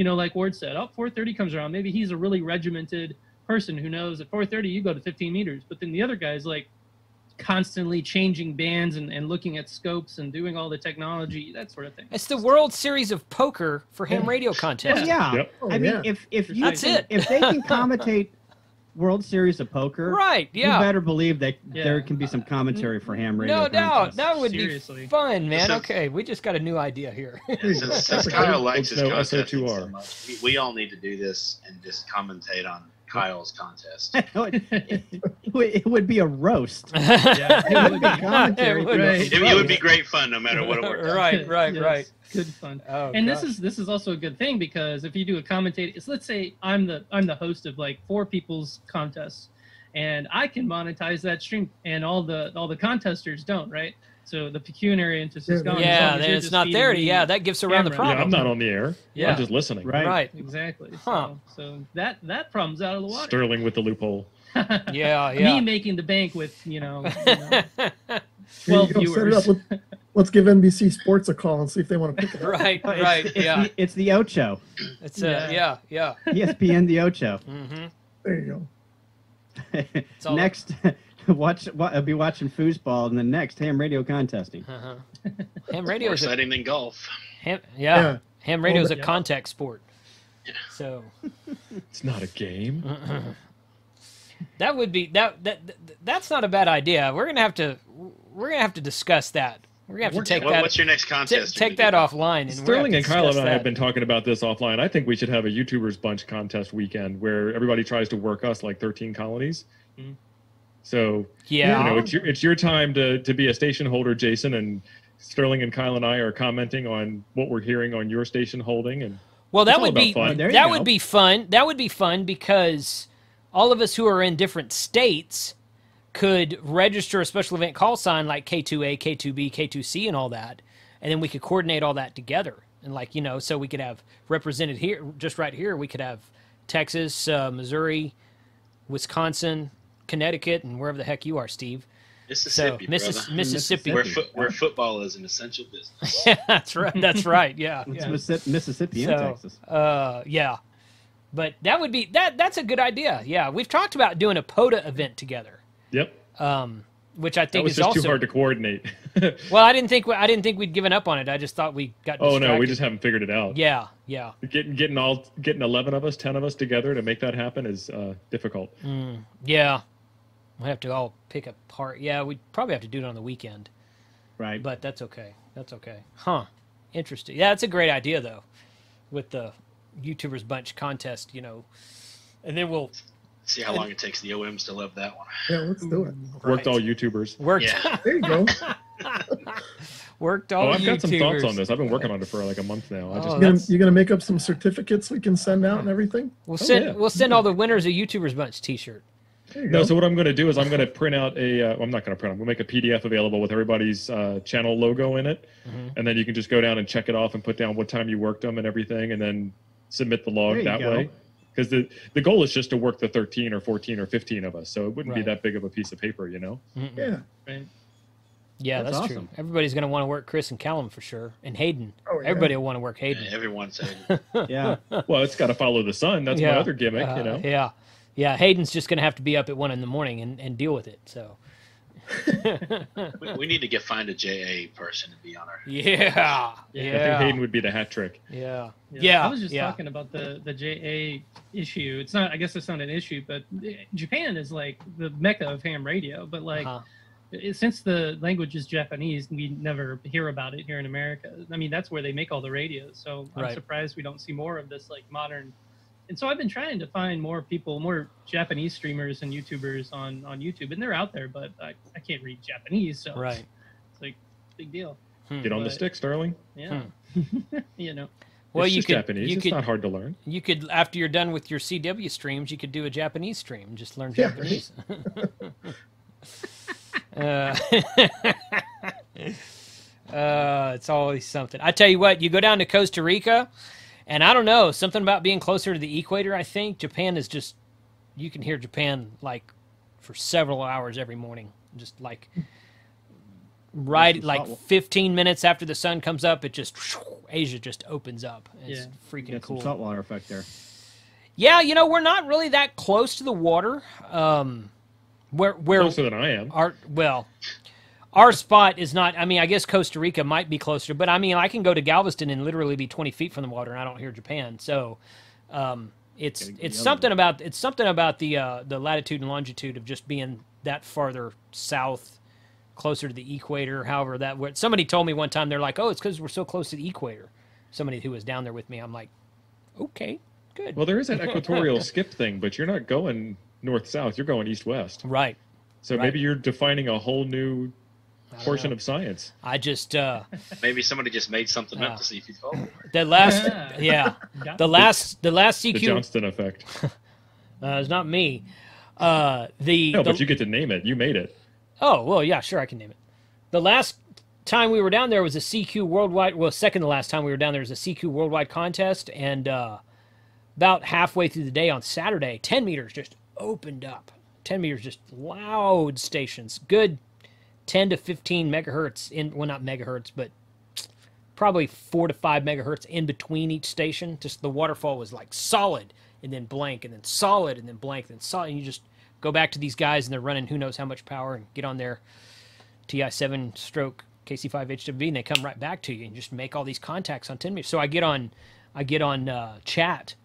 Speaker 6: You know, like Ward said, oh, 430 comes around. Maybe he's a really regimented person who knows at 430 you go to 15 meters, but then the other guy's like constantly changing bands and, and looking at scopes and doing all the technology, that sort of thing.
Speaker 1: It's the World Series of Poker for ham radio contest.
Speaker 5: Well, yeah.
Speaker 2: Yep.
Speaker 4: Oh,
Speaker 5: I mean,
Speaker 4: yeah.
Speaker 5: if if you
Speaker 1: That's
Speaker 5: can-
Speaker 1: it.
Speaker 5: if they can commentate World Series of Poker,
Speaker 1: Right. Yeah.
Speaker 5: You better believe that
Speaker 6: Yeah.
Speaker 5: there can be some commentary for ham radio.
Speaker 1: No doubt.
Speaker 5: contests.
Speaker 1: That would
Speaker 6: Seriously.
Speaker 1: be fun, man.
Speaker 3: So-
Speaker 1: Okay, we just got a new idea here.
Speaker 3: Yeah, since, since Kyle likes his
Speaker 2: No,
Speaker 3: contesting so
Speaker 2: SO2R.
Speaker 3: much, we, we all need to do this and just commentate on Kyle's contest.
Speaker 5: it, would- it would- it would be a roast.
Speaker 6: Yeah,
Speaker 5: It would be commentary.
Speaker 1: It would
Speaker 6: Right.
Speaker 3: It, it would be great fun no matter what it worked out.
Speaker 1: right, right,
Speaker 6: Yes,
Speaker 1: right.
Speaker 6: Good fun.
Speaker 1: Oh,
Speaker 6: and this is this is also a good thing because if you do a commentate, it's let's say I'm the I'm the host of like four people's contests, and I can monetize that stream, and all the all the contesters don't, right? So the pecuniary interest is gone.
Speaker 1: yeah,
Speaker 6: long as
Speaker 1: then it's not there.
Speaker 6: me-
Speaker 1: Yeah, that gives around the
Speaker 6: camera.
Speaker 2: Yeah,
Speaker 1: problem.
Speaker 2: I'm not on the air.
Speaker 1: Yeah.
Speaker 2: I'm just listening.
Speaker 5: Right.
Speaker 1: Right.
Speaker 6: exactly.
Speaker 1: Huh.
Speaker 6: So, so that that problem's out of the water.
Speaker 2: Sterling with the loophole.
Speaker 1: Yeah, yeah.
Speaker 6: Me making the bank with you know, you know twelve
Speaker 4: you go, set it
Speaker 6: viewers.
Speaker 4: up. Let- Let's give NBC Sports a call and see if they want to pick it up.
Speaker 1: right,
Speaker 5: Oh, it's-
Speaker 1: right.
Speaker 5: It's,
Speaker 1: Yeah.
Speaker 5: the, it's the Ocho.
Speaker 1: It's uh, yeah, yeah.
Speaker 5: ESPN the Ocho.
Speaker 1: Mm-hmm.
Speaker 4: There you go.
Speaker 1: all-
Speaker 5: next, watch. wa- I'll be watching foosball, and the next ham radio contesting.
Speaker 1: Uh-huh. Ham
Speaker 3: More
Speaker 1: radio is a,
Speaker 3: exciting than golf.
Speaker 1: ham, yeah. Ham radio is a
Speaker 6: Yeah.
Speaker 1: contact sport.
Speaker 3: Yeah.
Speaker 1: So
Speaker 2: It's not a game.
Speaker 1: that would be that, that that that's not a bad idea. We're gonna have to we're gonna have to discuss that. We're gonna have to take
Speaker 3: what-
Speaker 1: that
Speaker 3: what's your next
Speaker 1: ta-
Speaker 3: contest?
Speaker 1: take that offline. And we're gonna
Speaker 2: Sterling
Speaker 1: have
Speaker 2: and Kyle and
Speaker 1: discuss
Speaker 2: I have been talking about this offline. I think we should have a YouTubers bunch contest weekend where everybody tries to work us like 13 colonies.
Speaker 6: Mhm.
Speaker 2: So
Speaker 1: Yeah.
Speaker 2: you know, it's your it's your time to to be a station holder, Jason, and Sterling and Kyle and I are commenting on what we're hearing on your station holding, and
Speaker 1: Well, that would be
Speaker 2: fun.
Speaker 5: Oh, there
Speaker 1: that
Speaker 5: go.
Speaker 1: would be fun. That would be fun because all of us who are in different states could register a special event call sign like K2A, K2B, K2C, and all that, and then we could coordinate all that together. And like you know, so we could have represented here, just right here, we could have Texas, uh, Missouri, Wisconsin, Connecticut, and wherever the heck you are, Steve. So
Speaker 3: Mississippi,
Speaker 1: Missis-
Speaker 3: brother.
Speaker 1: Mississippi.
Speaker 3: Where, foot, where football is an essential business.
Speaker 1: Yeah, that's right. That's right. Yeah.
Speaker 5: It's
Speaker 1: yeah.
Speaker 5: Missi- Mississippi and
Speaker 1: So,
Speaker 5: Texas.
Speaker 1: Uh, yeah, but that would be that. That's a good idea. Yeah, we've talked about doing a POTA event together,
Speaker 2: yep,
Speaker 1: um, which I
Speaker 2: that
Speaker 1: think
Speaker 2: was
Speaker 1: is
Speaker 2: just
Speaker 1: also.
Speaker 2: too hard to coordinate.
Speaker 1: well, I didn't think I didn't think we'd given up on it. I just thought we got.
Speaker 2: oh no, we just haven't figured it out.
Speaker 1: Yeah, yeah,
Speaker 2: Getting getting all getting 11 of us, 10 of us together to make that happen is uh, difficult.
Speaker 1: mm, yeah, We'll have to all pick a part. Yeah, we probably have to do it on the weekend,
Speaker 5: Right.
Speaker 1: but that's okay. That's okay. Huh. Interesting. Yeah, that's a great idea though, with the YouTubers Bunch contest. You know, and then we'll
Speaker 3: See how long it takes the OMs to love that one.
Speaker 4: Yeah, let's do it.
Speaker 2: Worked all YouTubers.
Speaker 1: worked
Speaker 3: Yeah.
Speaker 4: There you go.
Speaker 1: worked all.
Speaker 2: Oh, I've got some thoughts on this. I've been working on it for like a month now. I oh, just
Speaker 1: Oh,
Speaker 4: You gonna,
Speaker 1: that's-
Speaker 4: you gonna make up some certificates we can send out and everything?
Speaker 1: We'll
Speaker 2: Oh,
Speaker 1: send
Speaker 2: yeah.
Speaker 1: we'll send all the winners a YouTubers Bunch T-shirt.
Speaker 4: There you
Speaker 2: No,
Speaker 4: go.
Speaker 2: so what I'm going to do is I'm going to print out a. Uh, I'm not going to print. I'm going to make a PDF available with everybody's uh, channel logo in it,
Speaker 1: Mhm.
Speaker 2: and then you can just go down and check it off and put down what time you worked them and everything, and then submit the log that
Speaker 5: go.
Speaker 2: way. Because the the goal is just to work the 13 or 14 or 15 of us, so it wouldn't
Speaker 1: Right.
Speaker 2: be that big of a piece of paper, you know.
Speaker 1: Mhm.
Speaker 4: yeah.
Speaker 6: Right.
Speaker 1: Yeah,
Speaker 5: That's
Speaker 1: that's, true. Everybody's going to want to work Chris and Callum for sure, and Hayden.
Speaker 4: Oh, yeah.
Speaker 1: Everybody will want to work Hayden.
Speaker 3: Yeah, everyone said
Speaker 5: yeah.
Speaker 2: Well, it's got to follow the sun. That's
Speaker 1: Yeah.
Speaker 2: my other gimmick,
Speaker 1: Uh,
Speaker 2: you know.
Speaker 1: Yeah, yeah. Hayden's just going to have to be up at one in the morning and, and deal with it. So.
Speaker 3: we, we need to get find a JA person to be on our.
Speaker 1: Yeah,
Speaker 6: Yeah.
Speaker 2: I think Hayden would be the hat trick.
Speaker 1: yeah, yeah.
Speaker 6: I was just
Speaker 1: yeah.
Speaker 6: talking about the the JA issue. It's not. I guess it's not an issue, but Japan is like the mecca of ham radio. But like,
Speaker 1: Uh-huh.
Speaker 6: it- since the language is Japanese, we never hear about it here in America. I mean, that's where they make all the radios. So I'm
Speaker 1: Right.
Speaker 6: surprised we don't see more of this like modern. And so I've been trying to find more people, more Japanese streamers and YouTubers on on YouTube, and they're out there, but I, I can't read Japanese, so
Speaker 1: Right.
Speaker 6: it's like big deal.
Speaker 1: Hmm.
Speaker 2: Get on the
Speaker 6: But-
Speaker 2: stick, Sterling.
Speaker 6: Yeah, you know.
Speaker 1: Well,
Speaker 2: it's
Speaker 1: you
Speaker 2: just
Speaker 1: could
Speaker 2: Japanese.
Speaker 1: you
Speaker 2: it's
Speaker 1: could
Speaker 2: not hard to learn.
Speaker 1: you could after you're done with your CW streams, you could do a Japanese stream. Just learn
Speaker 4: Yeah,
Speaker 1: Japanese. uh, uh, it's always something. I tell you what, you go down to Costa Rica, and I don't know something about being closer to the equator. I think Japan is just you can hear Japan like for several hours every morning, just like right like
Speaker 5: salt-
Speaker 1: 15 minutes after the sun comes up it just asia just opens up it's
Speaker 6: Yeah.
Speaker 1: freaking
Speaker 5: Get
Speaker 1: cool
Speaker 5: saltwater effect there.
Speaker 1: yeah, you know, we're not really that close to the water. Um, where where
Speaker 2: Closer than I am.
Speaker 1: our well, our spot is not. I mean, I guess Costa Rica might be closer, but I mean, I can go to Galveston and literally be twenty feet from the water, and I don't hear Japan. So, um, it's it's something about it's something about the uh, the latitude and longitude of just being that farther south, closer to the equator. However, that somebody told me one time they're like, oh, it's because we're so close to the equator. Somebody who was down there with me, I'm like, okay, good,
Speaker 2: Well, there is that equatorial skip thing, but you're not going north south. You're going east west.
Speaker 1: right.
Speaker 2: So
Speaker 1: Right.
Speaker 2: maybe you're defining a whole new portion
Speaker 1: know.
Speaker 2: of science.
Speaker 1: I just uh
Speaker 3: Maybe somebody just made something
Speaker 1: Yeah.
Speaker 3: up to see if you told them.
Speaker 1: the last
Speaker 6: Yeah.
Speaker 1: yeah the last the last CQ The
Speaker 2: Johnston effect.
Speaker 1: uh, it's not me. Uh the,
Speaker 2: No,
Speaker 1: the
Speaker 2: but you get to name it. You made it.
Speaker 1: oh well yeah sure I can name it. The last time we were down there was a CQ worldwide well second to last time we were down there was a CQ worldwide contest and uh about halfway through the day on Saturday 10 meters just opened up 10 meters just loud stations good 10 to 15 megahertz in well not megahertz but probably four to five megahertz in between each station. Just the waterfall was like solid and then blank and then solid and then blank and then solid. And you just go back to these guys and they're running who knows how much power and get on their TI7 stroke KC5 HWB and they come right back to you and just make all these contacts on 10 meters. So I get on, I get on uh, chat.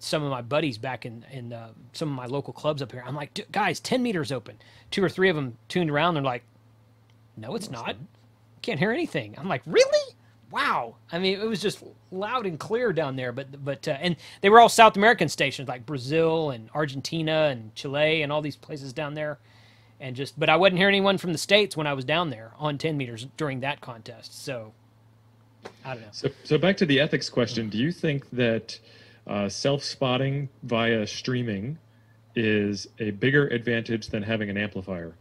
Speaker 1: Some of my buddies back in in uh, some of my local clubs up here. I'm like, "Dude, guys, 10 meters open. Two or three of them tuned around. They're like, no, it's not. Can't hear anything. I'm like, really? Wow. I mean, it was just loud and clear down there. But but uh, and they were all South American stations like Brazil and Argentina and Chile and all these places down there. And just but I wouldn't hear anyone from the states when I was down there on 10 meters during that contest. So I don't know.
Speaker 2: So, so back to the ethics question. Do you think that uh, self-spotting via streaming is a bigger advantage than having an amplifier?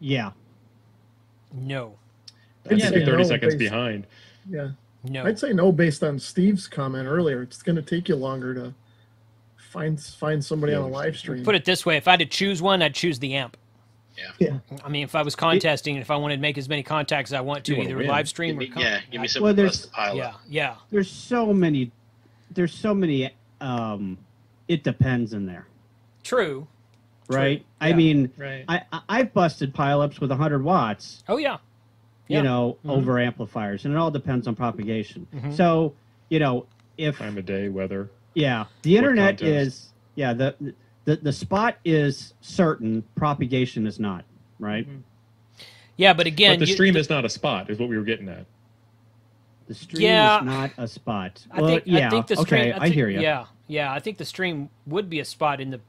Speaker 5: Yeah.
Speaker 1: No.
Speaker 4: I'd
Speaker 6: Yeah,
Speaker 4: say
Speaker 2: Say 30
Speaker 4: no
Speaker 2: seconds
Speaker 4: based-
Speaker 2: behind.
Speaker 4: Yeah,
Speaker 1: No.
Speaker 4: I'd say no based on Steve's comment earlier. It's going to take you longer to find find somebody
Speaker 2: Yeah,
Speaker 4: on a live stream.
Speaker 1: Put it this way, if I had to choose one, I'd choose the amp.
Speaker 4: Yeah. yeah.
Speaker 1: I mean, if I was contesting, if I wanted to make as many contacts as I want to,
Speaker 2: wanna
Speaker 1: either
Speaker 2: win.
Speaker 1: live
Speaker 3: Give
Speaker 1: stream or con-
Speaker 3: yeah, give me
Speaker 1: I-
Speaker 3: something
Speaker 5: Well, there's-
Speaker 3: pile
Speaker 1: yeah,
Speaker 3: up.
Speaker 1: yeah.
Speaker 5: There's so many. There's so many. Um, it depends in there,
Speaker 1: True.
Speaker 5: Right? I
Speaker 1: Yeah.
Speaker 5: mean,
Speaker 6: Right.
Speaker 5: I I- I've busted pileups with 100 watts.
Speaker 1: Oh yeah. Yeah.
Speaker 5: You know,
Speaker 1: Mhm.
Speaker 5: over amplifiers, and it all depends on propagation.
Speaker 1: Mhm.
Speaker 5: So, you know, if
Speaker 2: Time of day, weather.
Speaker 5: Yeah, the internet
Speaker 2: contest?
Speaker 5: is yeah the the the spot is certain, propagation is not, right?
Speaker 6: Mhm.
Speaker 1: Yeah, but again,
Speaker 2: but the
Speaker 1: you-
Speaker 2: stream is not a spot, is what we were getting at.
Speaker 5: The stream
Speaker 1: Yeah.
Speaker 5: is not a spot.
Speaker 1: I
Speaker 5: Well,
Speaker 1: think,
Speaker 5: yeah,
Speaker 1: I think the stream.
Speaker 5: okay,
Speaker 1: I,
Speaker 5: I, hear you.
Speaker 1: Yeah, yeah. I think the stream would be a spot in the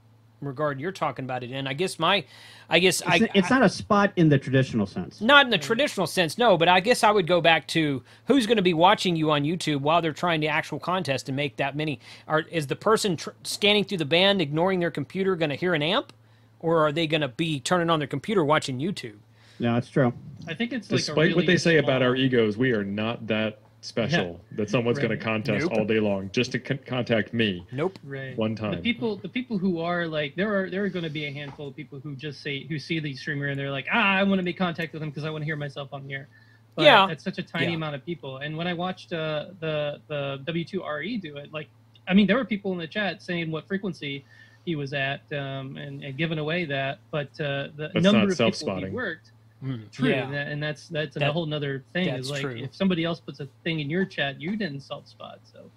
Speaker 1: regard you're talking about it in. I guess my, I guess
Speaker 5: It's,
Speaker 1: I.
Speaker 5: it's
Speaker 1: I-
Speaker 5: not a spot in the traditional sense.
Speaker 1: not in the traditional sense, no. But I guess I would go back to who's going to be watching you on YouTube while they're trying the actual contest and make that many. Are is the person tr- scanning through the band, ignoring their computer, going to hear an amp, or are they going to be turning on their computer watching YouTube?
Speaker 5: No, it's true.
Speaker 6: I think it's like a
Speaker 2: Despite what
Speaker 6: really
Speaker 2: they say about our egos, we are not that special that someone's going to contest
Speaker 1: Nope.
Speaker 2: all day long just to con- contact me
Speaker 1: Nope.
Speaker 6: right
Speaker 2: one time.
Speaker 6: the people the people who are like there are there are going to be a handful of people who just say who see the streamer and they're like ah i want to make contact with them because i want to hear myself on here. but
Speaker 1: Yeah.
Speaker 6: that's such a tiny
Speaker 1: Yeah.
Speaker 6: amount of people and when i watched uh, the the w2re do it like i mean there were people in the chat saying what frequency he was at um, and, and giving away that but uh, the
Speaker 2: That's
Speaker 6: number
Speaker 2: not
Speaker 6: of people he
Speaker 2: self-spotting.
Speaker 6: worked
Speaker 1: Mm,
Speaker 6: true
Speaker 1: Yeah.
Speaker 6: and, that, and that's that's a whole nother thing
Speaker 1: that's
Speaker 6: is like
Speaker 1: true.
Speaker 6: if somebody else puts a thing in your chat you didn't self spot so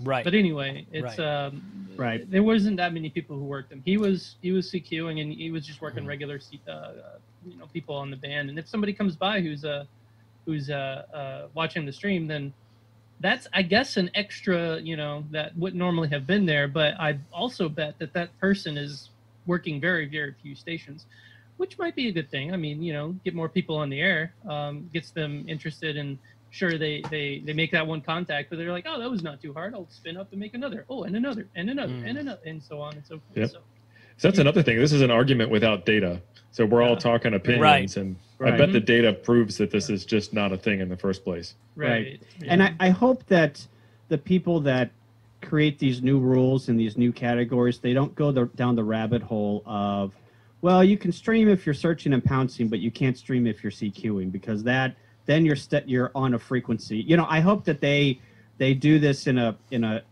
Speaker 1: Right.
Speaker 6: but anyway, it's
Speaker 1: Right.
Speaker 6: um,
Speaker 5: Right.
Speaker 6: There wasn't that many people who worked him. He was he was CQing and he was just working
Speaker 1: Mhm.
Speaker 6: regular C- uh, uh, you know people on the band. And if somebody comes by who's uh who's uh, uh watching the stream, then that's I guess an extra you know that wouldn't normally have been there. But I also bet that that person is working very very few stations. Which might be a good thing. I mean, you know, get more people on the air, um, gets them interested in sure they they they make that one contact but they're like oh that was not too hard i'll spin up and make another oh and another and another
Speaker 1: Mm.
Speaker 6: and another and so on and so forth
Speaker 2: Yep.
Speaker 6: so
Speaker 2: So that's another thing. This is an argument without data. So we're all talking opinions,
Speaker 1: Right.
Speaker 2: and I
Speaker 5: Right.
Speaker 2: bet the data proves that this is just not a thing in the first place.
Speaker 6: right,
Speaker 5: And I, I hope that the people that create these new rules and these new categories, they don't go the, down the rabbit hole of, well, you can stream if you're searching and pouncing, but you can't stream if you're CQing because that then you're st- you're on a frequency. You know, I hope that they they do this in a in a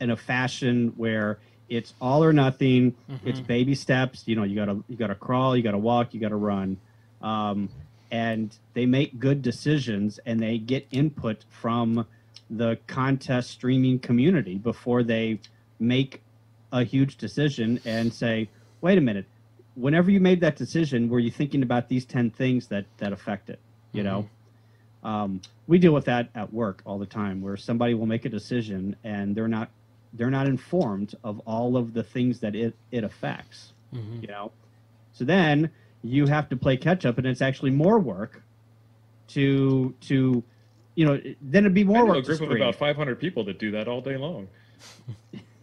Speaker 5: in a fashion where it's all or nothing. It's
Speaker 1: Mhm.
Speaker 5: baby steps. You know, you gotta you gotta crawl, you gotta walk, you gotta run, um, and they make good decisions and they get input from the contest streaming community before they make a huge decision and say, wait a minute, whenever you made that decision, were you thinking about these ten things that that affect it? You know. Um, we deal with that at work all the time, where somebody will make a decision and they're not they're not informed of all of the things that it it affects
Speaker 1: Mhm.
Speaker 5: you know so then you have to play catch up and it's actually more work to to you know then it'd be
Speaker 2: I
Speaker 5: more
Speaker 2: know a
Speaker 5: work to
Speaker 2: group of about 500 people that do that all day long.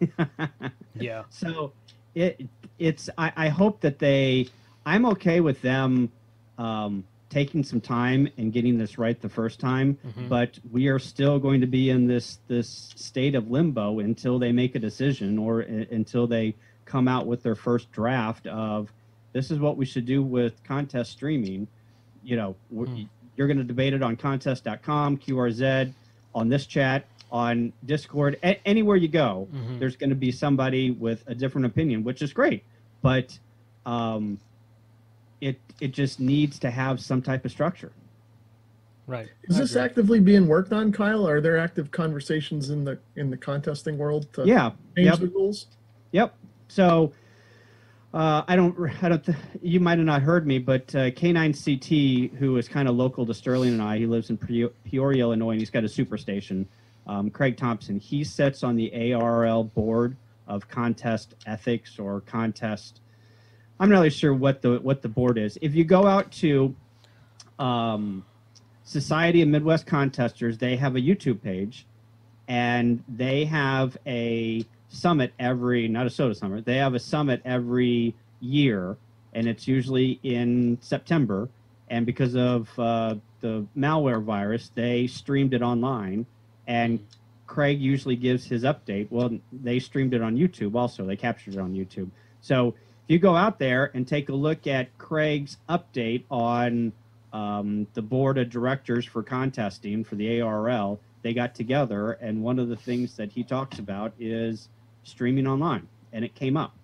Speaker 1: Yeah.
Speaker 5: so it it's I, I hope that they i'm okay with them um taking some time and getting this right the first time
Speaker 1: Mhm.
Speaker 5: but we are still going to be in this this state of limbo until they make a decision or uh, until they come out with their first draft of this is what we should do with contest streaming you know
Speaker 1: Hmm.
Speaker 5: you're going to debate it on contest.com qrz on this chat on discord a- anywhere you go
Speaker 1: Mhm.
Speaker 5: there's going to be somebody with a different opinion which is great but um it it just needs to have some type of structure
Speaker 1: Right.
Speaker 4: Is this actively being worked on, Kyle? Are there active conversations in the in the contesting world to
Speaker 5: yeah
Speaker 4: change
Speaker 5: yep.
Speaker 4: the rules?
Speaker 5: Yep. So uh, I don't, I don't. Th- you might have not heard me, but uh, K9CT, who is kind of local to Sterling and I, he lives in Pe- Peoria, Illinois, and he's got a superstation. Um, Craig Thompson, he sits on the ARRL board of contest ethics or contest. I'm not really sure what the what the board is. If you go out to um, Society of Midwest Contesters, they have a YouTube page, and they have a summit every not a soda summit. They have a summit every year, and it's usually in September. And because of uh, the malware virus, they streamed it online, and Craig usually gives his update. Well, they streamed it on YouTube also. They captured it on YouTube. So if you go out there and take a look at Craig's update on um, the board of directors for contesting for the ARRL, they got together, and one of the things that he talks about is streaming online, and it came up,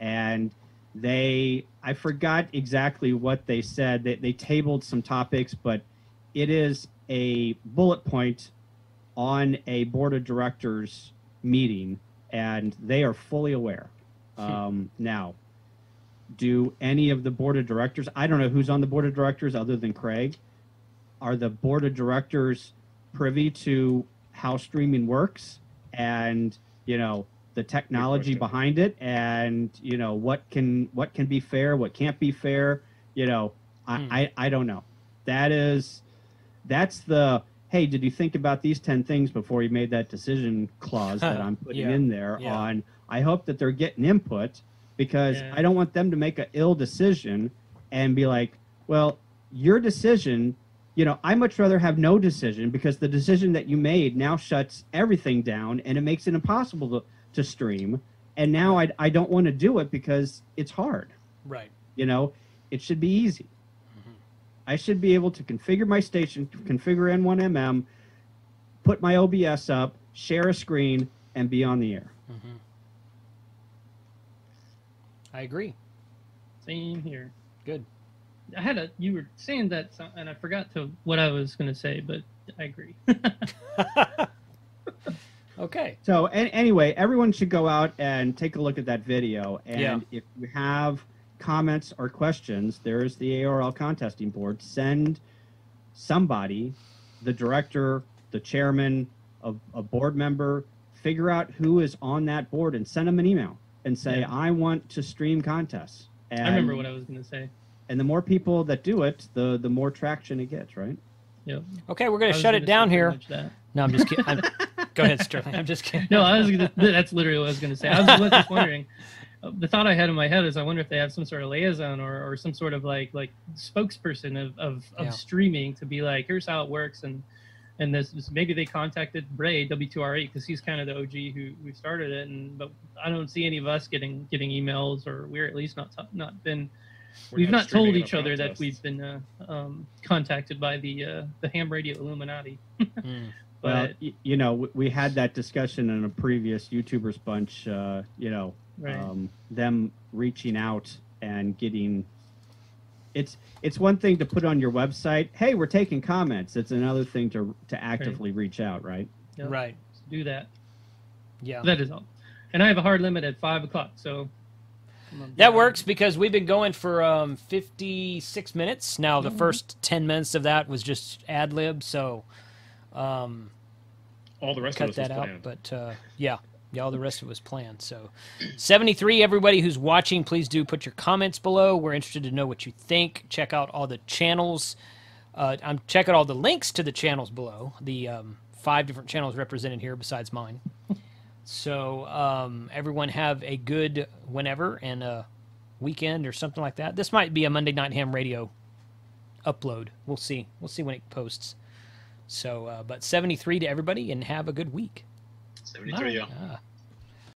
Speaker 5: and they I forgot exactly what they said. They, they tabled some topics, but it is a bullet point on a board of directors meeting, and they are fully aware. Um, now, do any of the board of directors? I don't know who's on the board of directors other than Craig. Are the board of directors privy to how streaming works and you know the technology behind it and you know what can what can be fair, what can't be fair? You know, I
Speaker 1: Hmm.
Speaker 5: I, I don't know. That is that's the hey, did you think about these 10 things before you made that decision clause that I'm putting
Speaker 1: Yeah.
Speaker 5: in there
Speaker 1: Yeah.
Speaker 5: on I hope that they're getting input because
Speaker 6: Yeah.
Speaker 5: I don't want them to make an ill decision and be like, well, your decision, you know, I much rather have no decision because the decision that you made now shuts everything down and it makes it impossible to, to stream. And now I, I don't want to do it because it's hard.
Speaker 1: Right.
Speaker 5: You know, it should be easy. I should be able to configure my station, configure N1MM, put my OBS up, share a screen, and be on the air.
Speaker 1: hmm I agree.
Speaker 6: Same here.
Speaker 1: Good.
Speaker 6: I had a. You were saying that, and I forgot to what I was going to say, but I agree.
Speaker 1: okay.
Speaker 5: So an anyway, everyone should go out and take a look at that video. And
Speaker 1: Yeah.
Speaker 5: if you have comments or questions, there is the ARRL contesting board. Send somebody, the director, the chairman, a, a board member, figure out who is on that board and send them an email and say,
Speaker 6: Yeah.
Speaker 5: I want to stream contests. And,
Speaker 6: I remember what I was going to say.
Speaker 5: and the more people that do it, the the more traction it gets, right?
Speaker 6: Yep.
Speaker 1: Okay, we're going to shut it down here. No, I'm just kidding. I'm, go ahead, Sterling. I'm just kidding.
Speaker 6: No, I was. Gonna, that's literally what I was going to say. I was just wondering. uh, The thought I had in my head is, I wonder if they have some sort of liaison or, or some sort of like like spokesperson of, of, of
Speaker 1: Yeah.
Speaker 6: streaming to be like, here's how it works, and and this, this maybe they contacted Bray W2RE because he's kind of the OG who, who started it, and but I don't see any of us getting getting emails or we're at least not t- not been
Speaker 2: We're
Speaker 6: we've not, told each other that we've been uh, um, contacted by the uh, the ham radio Illuminati.
Speaker 1: Mm.
Speaker 5: Well,
Speaker 6: But
Speaker 5: y- you know, we, we had that discussion in a previous YouTubers bunch. Uh, you know,
Speaker 6: right,
Speaker 5: um, them reaching out and getting it's it's one thing to put on your website hey we're taking comments it's another thing to to actively reach out right
Speaker 6: Yep.
Speaker 1: Right.
Speaker 6: do that.
Speaker 1: Yeah.
Speaker 6: That is all. And I have a hard limit at five o'clock, so I'm gonna be
Speaker 1: That works because we've been going for um, 56 minutes. Now, the
Speaker 6: Mhm.
Speaker 1: first 10 minutes of that was just ad lib, so um,
Speaker 2: All the rest
Speaker 1: cut
Speaker 2: of
Speaker 1: that out.
Speaker 2: planned.
Speaker 1: But uh, yeah, yeah, all the rest of it was planned. So, 73, everybody who's watching, please do put your comments below. We're interested to know what you think. Check out all the channels. Uh, I'm checking all the links to the channels below. The um, five different channels represented here besides mine. So um, everyone have a good whenever and a weekend or something like that. This might be a Monday Night Ham Radio upload. We'll see. We'll see when it posts. So, uh, but 73 to everybody and have a good week.
Speaker 3: 73, yo.
Speaker 1: Ah.